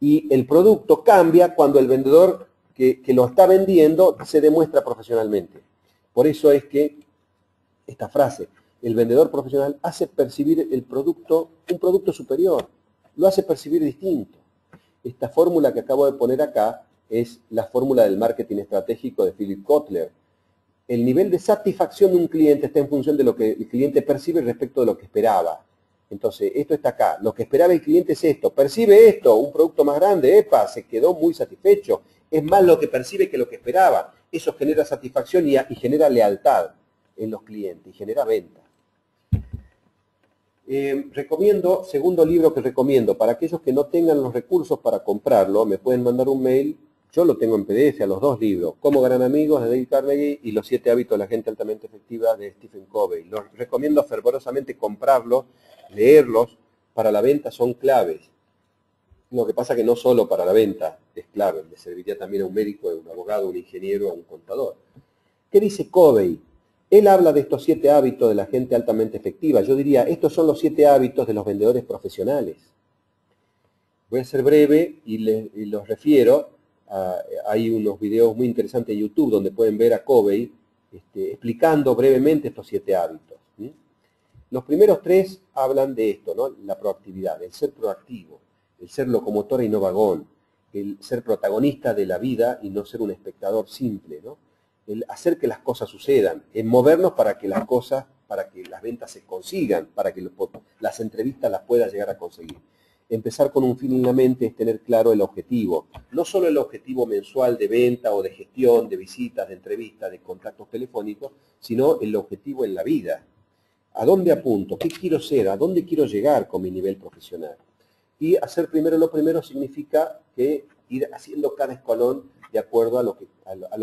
Y el producto cambia cuando el vendedor que, lo está vendiendo se demuestra profesionalmente. Por eso es que esta frase, el vendedor profesional hace percibir el producto, un producto superior, lo hace percibir distinto. Esta fórmula que acabo de poner acá es la fórmula del marketing estratégico de Philip Kotler. El nivel de satisfacción de un cliente está en función de lo que el cliente percibe respecto de lo que esperaba. Entonces, esto está acá. Lo que esperaba el cliente es esto. Percibe esto, un producto más grande, epa, se quedó muy satisfecho. Es más lo que percibe que lo que esperaba. Eso genera satisfacción y, genera lealtad en los clientes y genera venta. Eh, recomiendo, segundo libro que recomiendo, para aquellos que no tengan los recursos para comprarlo, me pueden mandar un mail, yo lo tengo en PDF a los dos libros, Como Gran Amigos de Dale Carnegie y Los Siete Hábitos de la Gente Altamente Efectiva de Stephen Covey. Los recomiendo fervorosamente comprarlos, leerlos, para la venta son claves. Lo que pasa que no solo para la venta es clave, le serviría también a un médico, a un abogado, a un ingeniero, a un contador. ¿Qué dice Covey? Él habla de estos siete hábitos de la gente altamente efectiva. Yo diría, estos son los siete hábitos de los vendedores profesionales. Voy a ser breve y, los refiero. hay unos videos muy interesantes en YouTube donde pueden ver a Covey este, explicando brevemente estos siete hábitos. Los primeros tres hablan de esto, ¿no? la proactividad, el ser proactivo, el ser locomotor y no vagón, el ser protagonista de la vida y no ser un espectador simple. ¿no? el hacer que las cosas sucedan, en movernos para que las cosas, para que las ventas se consigan, para que las entrevistas las pueda llegar a conseguir. Empezar con un fin en la mente es tener claro el objetivo. No solo el objetivo mensual de venta o de gestión, de visitas, de entrevistas, de contactos telefónicos, sino el objetivo en la vida. ¿A dónde apunto? ¿Qué quiero ser? ¿A dónde quiero llegar con mi nivel profesional? Y hacer primero lo primero significa que ir haciendo cada escalón de acuerdo a lo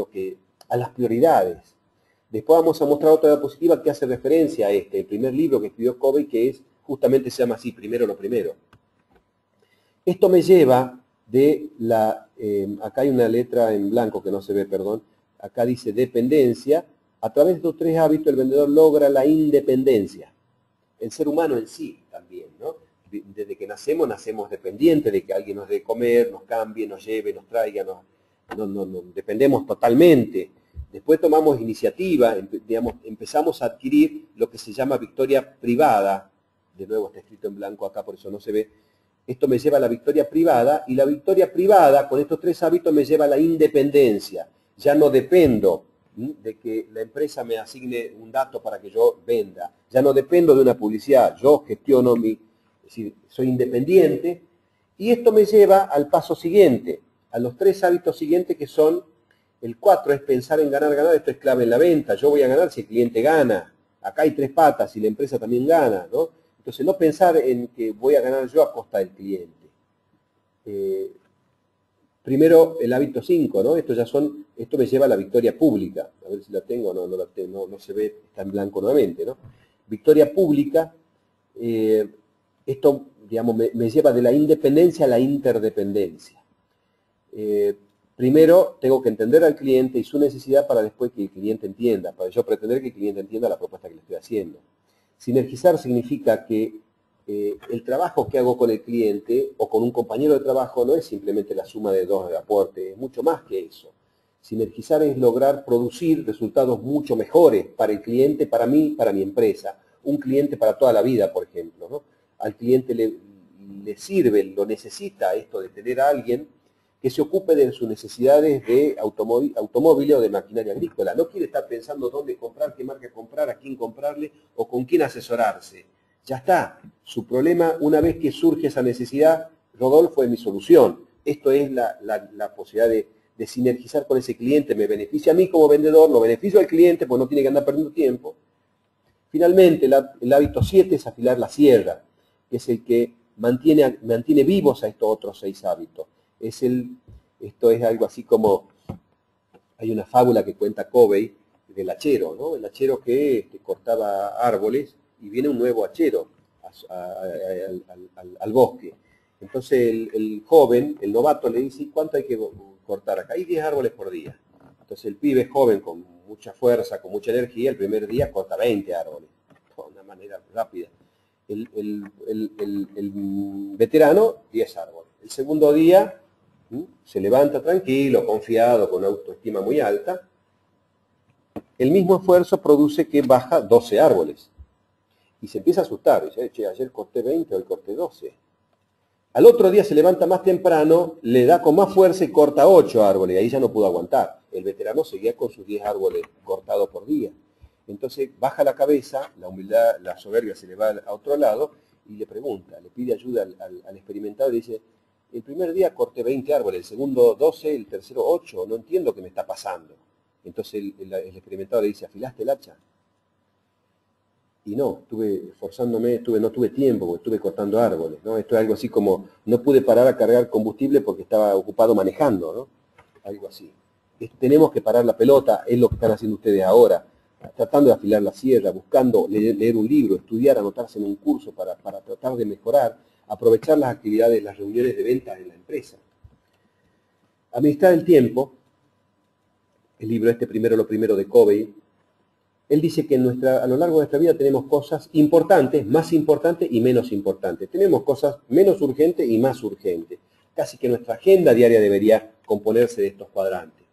que, a las prioridades. Después vamos a mostrar otra diapositiva que hace referencia a este, el primer libro que escribió Covey, que es justamente se llama así, primero lo primero. Esto me lleva de la, eh, acá hay una letra en blanco que no se ve, perdón, acá dice dependencia, a través de estos tres hábitos el vendedor logra la independencia. El ser humano en sí también, nacemos, nacemos dependientes de que alguien nos dé comer, nos cambie, nos lleve, nos traiga, dependemos totalmente Después tomamos iniciativa, digamos, empezamos a adquirir lo que se llama victoria privada. De nuevo está escrito en blanco acá, por eso no se ve. Esto me lleva a la victoria privada y la victoria privada con estos tres hábitos me lleva a la independencia. Ya no dependo de que la empresa me asigne un dato para que yo venda. Ya no dependo de una publicidad. Yo gestiono mi, soy independiente. Y esto me lleva al paso siguiente, a los tres hábitos siguientes que son el 4 es pensar en ganar, ganar, esto es clave en la venta. Yo voy a ganar si el cliente gana. Acá hay tres patas y la empresa también gana, ¿no? Entonces, no pensar en que voy a ganar yo a costa del cliente. Eh, primero, el hábito 5, ¿no? Esto ya son, esto me lleva a la victoria pública. A ver si la tengo, no, no, tengo, no, se ve, está en blanco nuevamente, ¿no? Victoria pública, eh, esto, digamos, me, lleva de la independencia a la interdependencia. Eh, Primero, tengo que entender al cliente y su necesidad para después que el cliente entienda, para yo pretender que el cliente entienda la propuesta que le estoy haciendo. Sinergizar significa que eh, el trabajo que hago con el cliente o con un compañero de trabajo no es simplemente la suma de dos de aporte, es mucho más que eso. Sinergizar es lograr producir resultados mucho mejores para el cliente, para mí, para mi empresa. Un cliente para toda la vida, por ejemplo. Al cliente le, sirve, lo necesita esto de tener a alguien que se ocupe de sus necesidades de automóvil, o de maquinaria agrícola. No quiere estar pensando dónde comprar, qué marca comprar, a quién comprarle o con quién asesorarse. Ya está. Su problema, una vez que surge esa necesidad, Rodolfo es mi solución. Esto es la, posibilidad de, de sinergizar con ese cliente, me beneficia a mí como vendedor, lo beneficio al cliente, pues no tiene que andar perdiendo tiempo. Finalmente, el, hábito 7 es afilar la sierra, que es el que mantiene, mantiene vivos a estos otros seis hábitos. Es el, esto es algo así como, hay una fábula que cuenta Covey del hachero, ¿no? El hachero que este, cortaba árboles y viene un nuevo hachero al, bosque. Entonces el, joven, el novato, le dice, ¿cuánto hay que cortar acá? Hay 10 árboles por día. Entonces el pibe joven, con mucha fuerza, con mucha energía, el primer día corta 20 árboles, [LAUGHS] de una manera rápida. El, veterano, 10 árboles. El segundo día se levanta tranquilo, confiado, con autoestima muy alta. El mismo esfuerzo produce que baja 12 árboles y se empieza a asustar. Dice, che, ayer corté 20, hoy corté 12. Al otro día se levanta más temprano, le da con más fuerza y corta 8 árboles. Y ahí ya no pudo aguantar. El veterano seguía con sus 10 árboles cortados por día. Entonces baja la cabeza, la humildad, la soberbia se le va a otro lado y le pregunta, le pide ayuda al, experimentado y dice, el primer día corté 20 árboles, el segundo 12, el tercero 8, no entiendo qué me está pasando. Entonces el, el experimentado le dice, ¿afilaste el hacha? y no, estuve esforzándome, estuve, no tuve tiempo, porque estuve cortando árboles, ¿no? Esto es algo así como, no pude parar a cargar combustible porque estaba ocupado manejando, ¿no? Algo así. tenemos que parar la pelota, es lo que están haciendo ustedes ahora, tratando de afilar la sierra, buscando leer, un libro, estudiar, anotarse en un curso para, para tratar de mejorar, aprovechar las actividades, las reuniones de ventas en la empresa. Administrar el tiempo, el libro este primero, lo primero de Covey, él dice que a lo largo de nuestra vida tenemos cosas importantes, más importantes y menos importantes. Tenemos cosas menos urgentes y más urgentes. Casi que nuestra agenda diaria debería componerse de estos cuadrantes.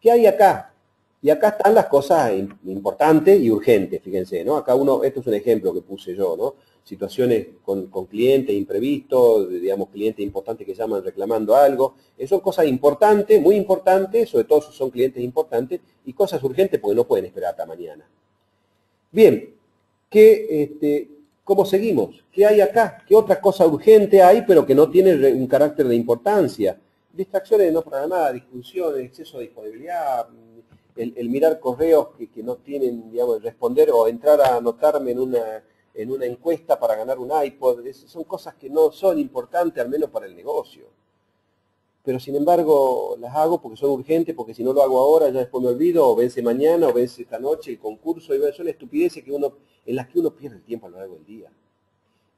¿Qué hay acá? Y acá están las cosas importantes y urgentes, fíjense, ¿no? Acá uno, esto es un ejemplo que puse yo, ¿no? Situaciones con, clientes imprevistos, digamos, clientes importantes que llaman reclamando algo. son cosas importantes, muy importantes, sobre todo son clientes importantes, y cosas urgentes porque no pueden esperar hasta mañana. Bien, ¿qué, este, ¿cómo seguimos? ¿Qué hay acá? ¿Qué otra cosa urgente hay pero que no tiene un carácter de importancia? Distracciones no programadas, discusiones, exceso de disponibilidad, el, mirar correos que, no tienen, digamos, responder o entrar a anotarme en una, en una encuesta para ganar un iPod, son cosas que no son importantes, al menos para el negocio pero sin embargo las hago porque son urgentes, porque si no lo hago ahora ya después me olvido, o vence mañana, o vence esta noche el concurso, y son estupideces que uno, en las que uno pierde el tiempo a lo largo del día.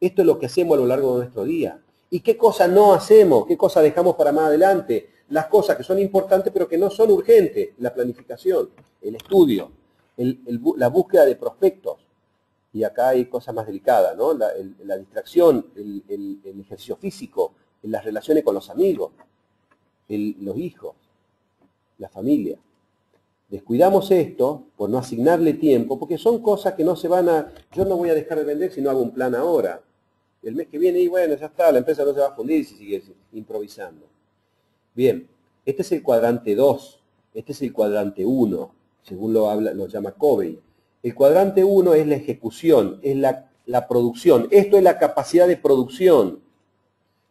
Esto es lo que hacemos a lo largo de nuestro día. ¿Y qué cosas no hacemos? ¿Qué cosas dejamos para más adelante? Las cosas que son importantes pero que no son urgentes, la planificación, el estudio, la búsqueda de prospectos. Y acá hay cosas más delicadas, ¿no? La, distracción, el ejercicio físico, las relaciones con los amigos, los hijos, la familia. Descuidamos esto por no asignarle tiempo, porque son cosas que no se van a... Yo no voy a dejar de vender si no hago un plan ahora. El mes que viene, y bueno, ya está, la empresa no se va a fundir si sigue improvisando. Bien, este es el cuadrante 2, este es el cuadrante 1, según lo, habla, llama Covey. El cuadrante 1 es la ejecución, es la, producción. Esto es la capacidad de producción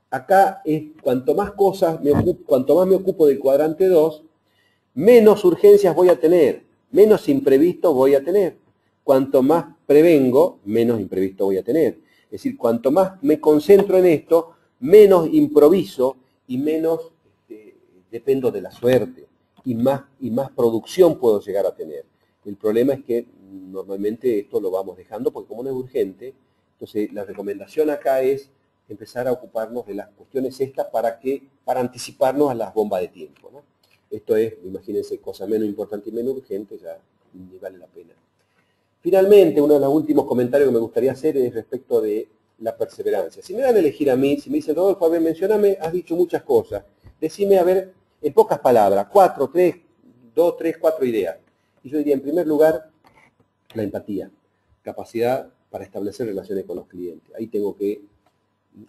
acá es cuanto más cosas, me ocupo, cuanto más me ocupo del cuadrante 2, menos urgencias voy a tener, menos imprevistos voy a tener. Cuanto más prevengo, menos imprevisto voy a tener. Es decir, cuanto más me concentro en esto, menos improviso y menos dependo de la suerte y más, y más producción puedo llegar a tener. El problema es que normalmente esto lo vamos dejando porque como no es urgente, entonces la recomendación acá es empezar a ocuparnos de las cuestiones estas para, que, para anticiparnos a las bombas de tiempo. Esto es, imagínense, cosa menos importante y menos urgente, ya ni vale la pena. Finalmente, uno de los últimos comentarios que me gustaría hacer es respecto de la perseverancia. Si me dan a elegir a mí, si me dicen, Rodolfo, a ver, mencioname, has dicho muchas cosas. Decime, a ver, en pocas palabras, cuatro, tres, dos, tres, cuatro ideas. Y yo diría, en primer lugar, la empatía, capacidad para establecer relaciones con los clientes. Ahí tengo que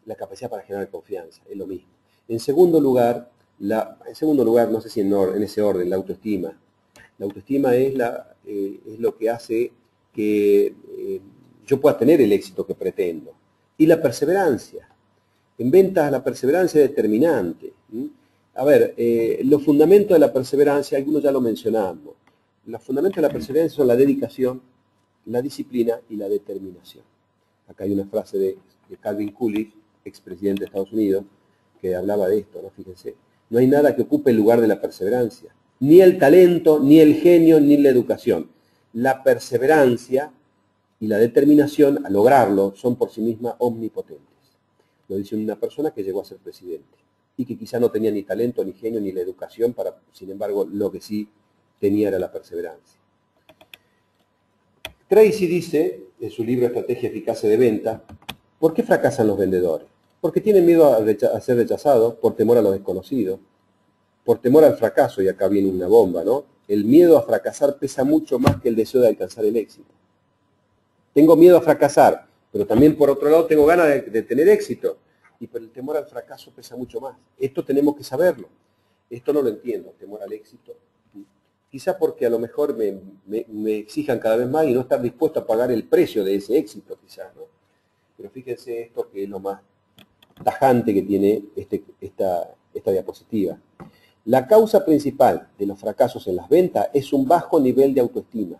la capacidad para generar confianza, es lo mismo. En segundo lugar, en segundo lugar, no sé si en, ese orden, la autoestima. La autoestima es, eh, lo que hace que eh, yo pueda tener el éxito que pretendo. Y la perseverancia. En ventas la perseverancia es determinante. A ver, eh, los fundamentos de la perseverancia, algunos ya lo mencionamos. Los fundamentos de la perseverancia son la dedicación, la disciplina y la determinación. Acá hay una frase de, Calvin Coolidge, expresidente de Estados Unidos, que hablaba de esto, ¿no? Fíjense. No hay nada que ocupe el lugar de la perseverancia. Ni el talento, ni el genio, ni la educación. La perseverancia y la determinación a lograrlo son por sí mismas omnipotentes. Lo dice una persona que llegó a ser presidente y que quizá no tenía ni talento, ni genio, ni la educación para, sin embargo, lo que sí tenía era la perseverancia. Tracy dice, en su libro Estrategia Eficaz de Venta, ¿por qué fracasan los vendedores? Porque tienen miedo a, ser rechazados, por temor a lo desconocido, por temor al fracaso, y acá viene una bomba, ¿no? El miedo a fracasar pesa mucho más que el deseo de alcanzar el éxito. Tengo miedo a fracasar, pero también por otro lado tengo ganas de, tener éxito. Y por el temor al fracaso pesa mucho más. Esto tenemos que saberlo. Esto no lo entiendo, temor al éxito. Quizá porque a lo mejor me, exijan cada vez más y no estar dispuesto a pagar el precio de ese éxito, quizás, ¿no? Pero fíjense esto que es lo más tajante que tiene este, esta diapositiva. La causa principal de los fracasos en las ventas es un bajo nivel de autoestima.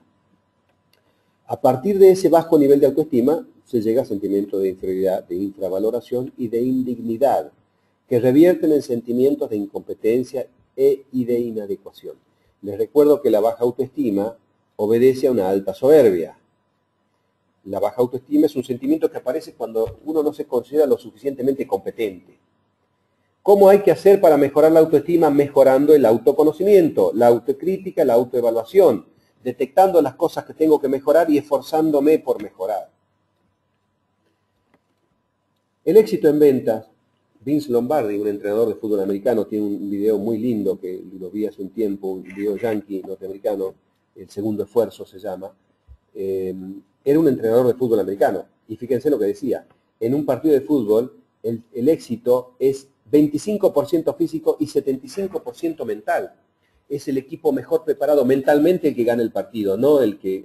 A partir de ese bajo nivel de autoestima se llega a sentimientos de inferioridad, de infravaloración y de indignidad, que revierten en sentimientos de incompetencia e, y de inadecuación. Les recuerdo que la baja autoestima obedece a una alta soberbia. La baja autoestima es un sentimiento que aparece cuando uno no se considera lo suficientemente competente. ¿Cómo hay que hacer para mejorar la autoestima? Mejorando el autoconocimiento, la autocrítica, la autoevaluación, detectando las cosas que tengo que mejorar y esforzándome por mejorar. El éxito en ventas, Vince Lombardi, un entrenador de fútbol americano, tiene un video muy lindo que lo vi hace un tiempo, un video yankee norteamericano, el segundo esfuerzo se llama. Eh, era un entrenador de fútbol americano y fíjense lo que decía, en un partido de fútbol el, el éxito es 25% físico y 75% mental es el equipo mejor preparado mentalmente el que gana el partido, no el que,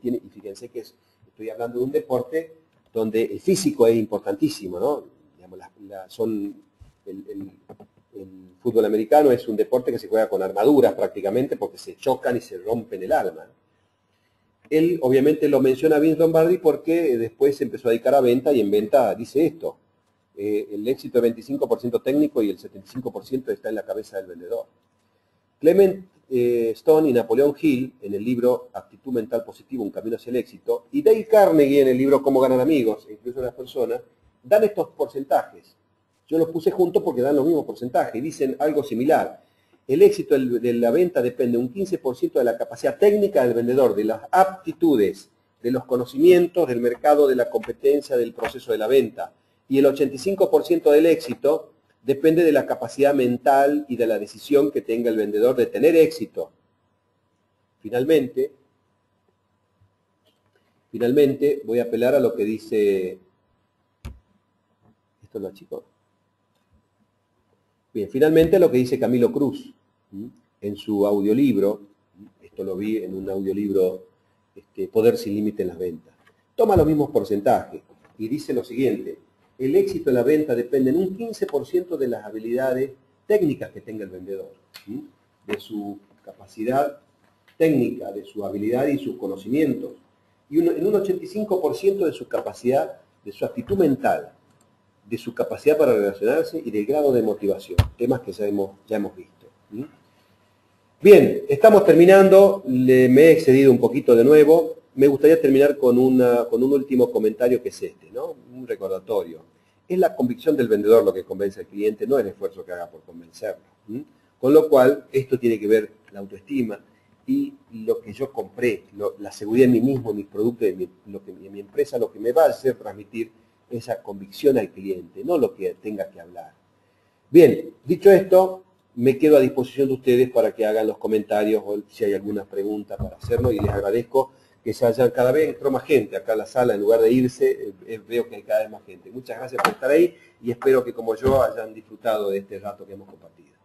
tiene, y fíjense que estoy hablando de un deporte donde el físico es importantísimo, ¿no? son, el, fútbol americano es un deporte que se juega con armaduras prácticamente porque se chocan y se rompen el alma. Él obviamente lo menciona Vince Lombardi porque después se empezó a dedicar a venta y en venta dice esto, eh, el éxito es 25% técnico y el 75% está en la cabeza del vendedor. Clement eh, Stone y Napoleón Hill en el libro Actitud Mental Positiva, un camino hacia el éxito, y Dale Carnegie en el libro Cómo ganar amigos, e incluso las personas, dan estos porcentajes. Yo los puse juntos porque dan los mismos porcentajes y dicen algo similar. El éxito de la venta depende un 15% de la capacidad técnica del vendedor, de las aptitudes, de los conocimientos del mercado, de la competencia, del proceso de la venta. Y el 85% del éxito depende de la capacidad mental y de la decisión que tenga el vendedor de tener éxito. Finalmente, finalmente voy a apelar a lo que dice, esto lo chicos. Bien, finalmente lo que dice Camilo Cruz en su audiolibro, esto lo vi en un audiolibro, este, Poder sin límite en las ventas. Toma los mismos porcentajes y dice lo siguiente, el éxito de la venta depende en un 15% de las habilidades técnicas que tenga el vendedor, de su capacidad técnica, de su habilidad y sus conocimientos, y en un 85% de su capacidad, de su actitud mental, de su capacidad para relacionarse y del grado de motivación, temas que ya hemos, ya hemos visto. Bien, estamos terminando, Le, me he excedido un poquito de nuevo, me gustaría terminar con, una, con un último comentario que es este, ¿no? un recordatorio. Es la convicción del vendedor lo que convence al cliente, no el esfuerzo que haga por convencerlo. Con lo cual, esto tiene que ver la autoestima y lo que yo compré, la seguridad en mí mismo, en mis productos, en mi, lo que, en mi empresa, lo que me va a hacer transmitir esa convicción al cliente, no lo que tenga que hablar. Bien, dicho esto, me quedo a disposición de ustedes para que hagan los comentarios o si hay alguna pregunta para hacerlo y les agradezco que se hayan cada vez entró más gente acá a la sala, en lugar de irse, eh, eh, veo que hay cada vez más gente. Muchas gracias por estar ahí y espero que como yo hayan disfrutado de este rato que hemos compartido.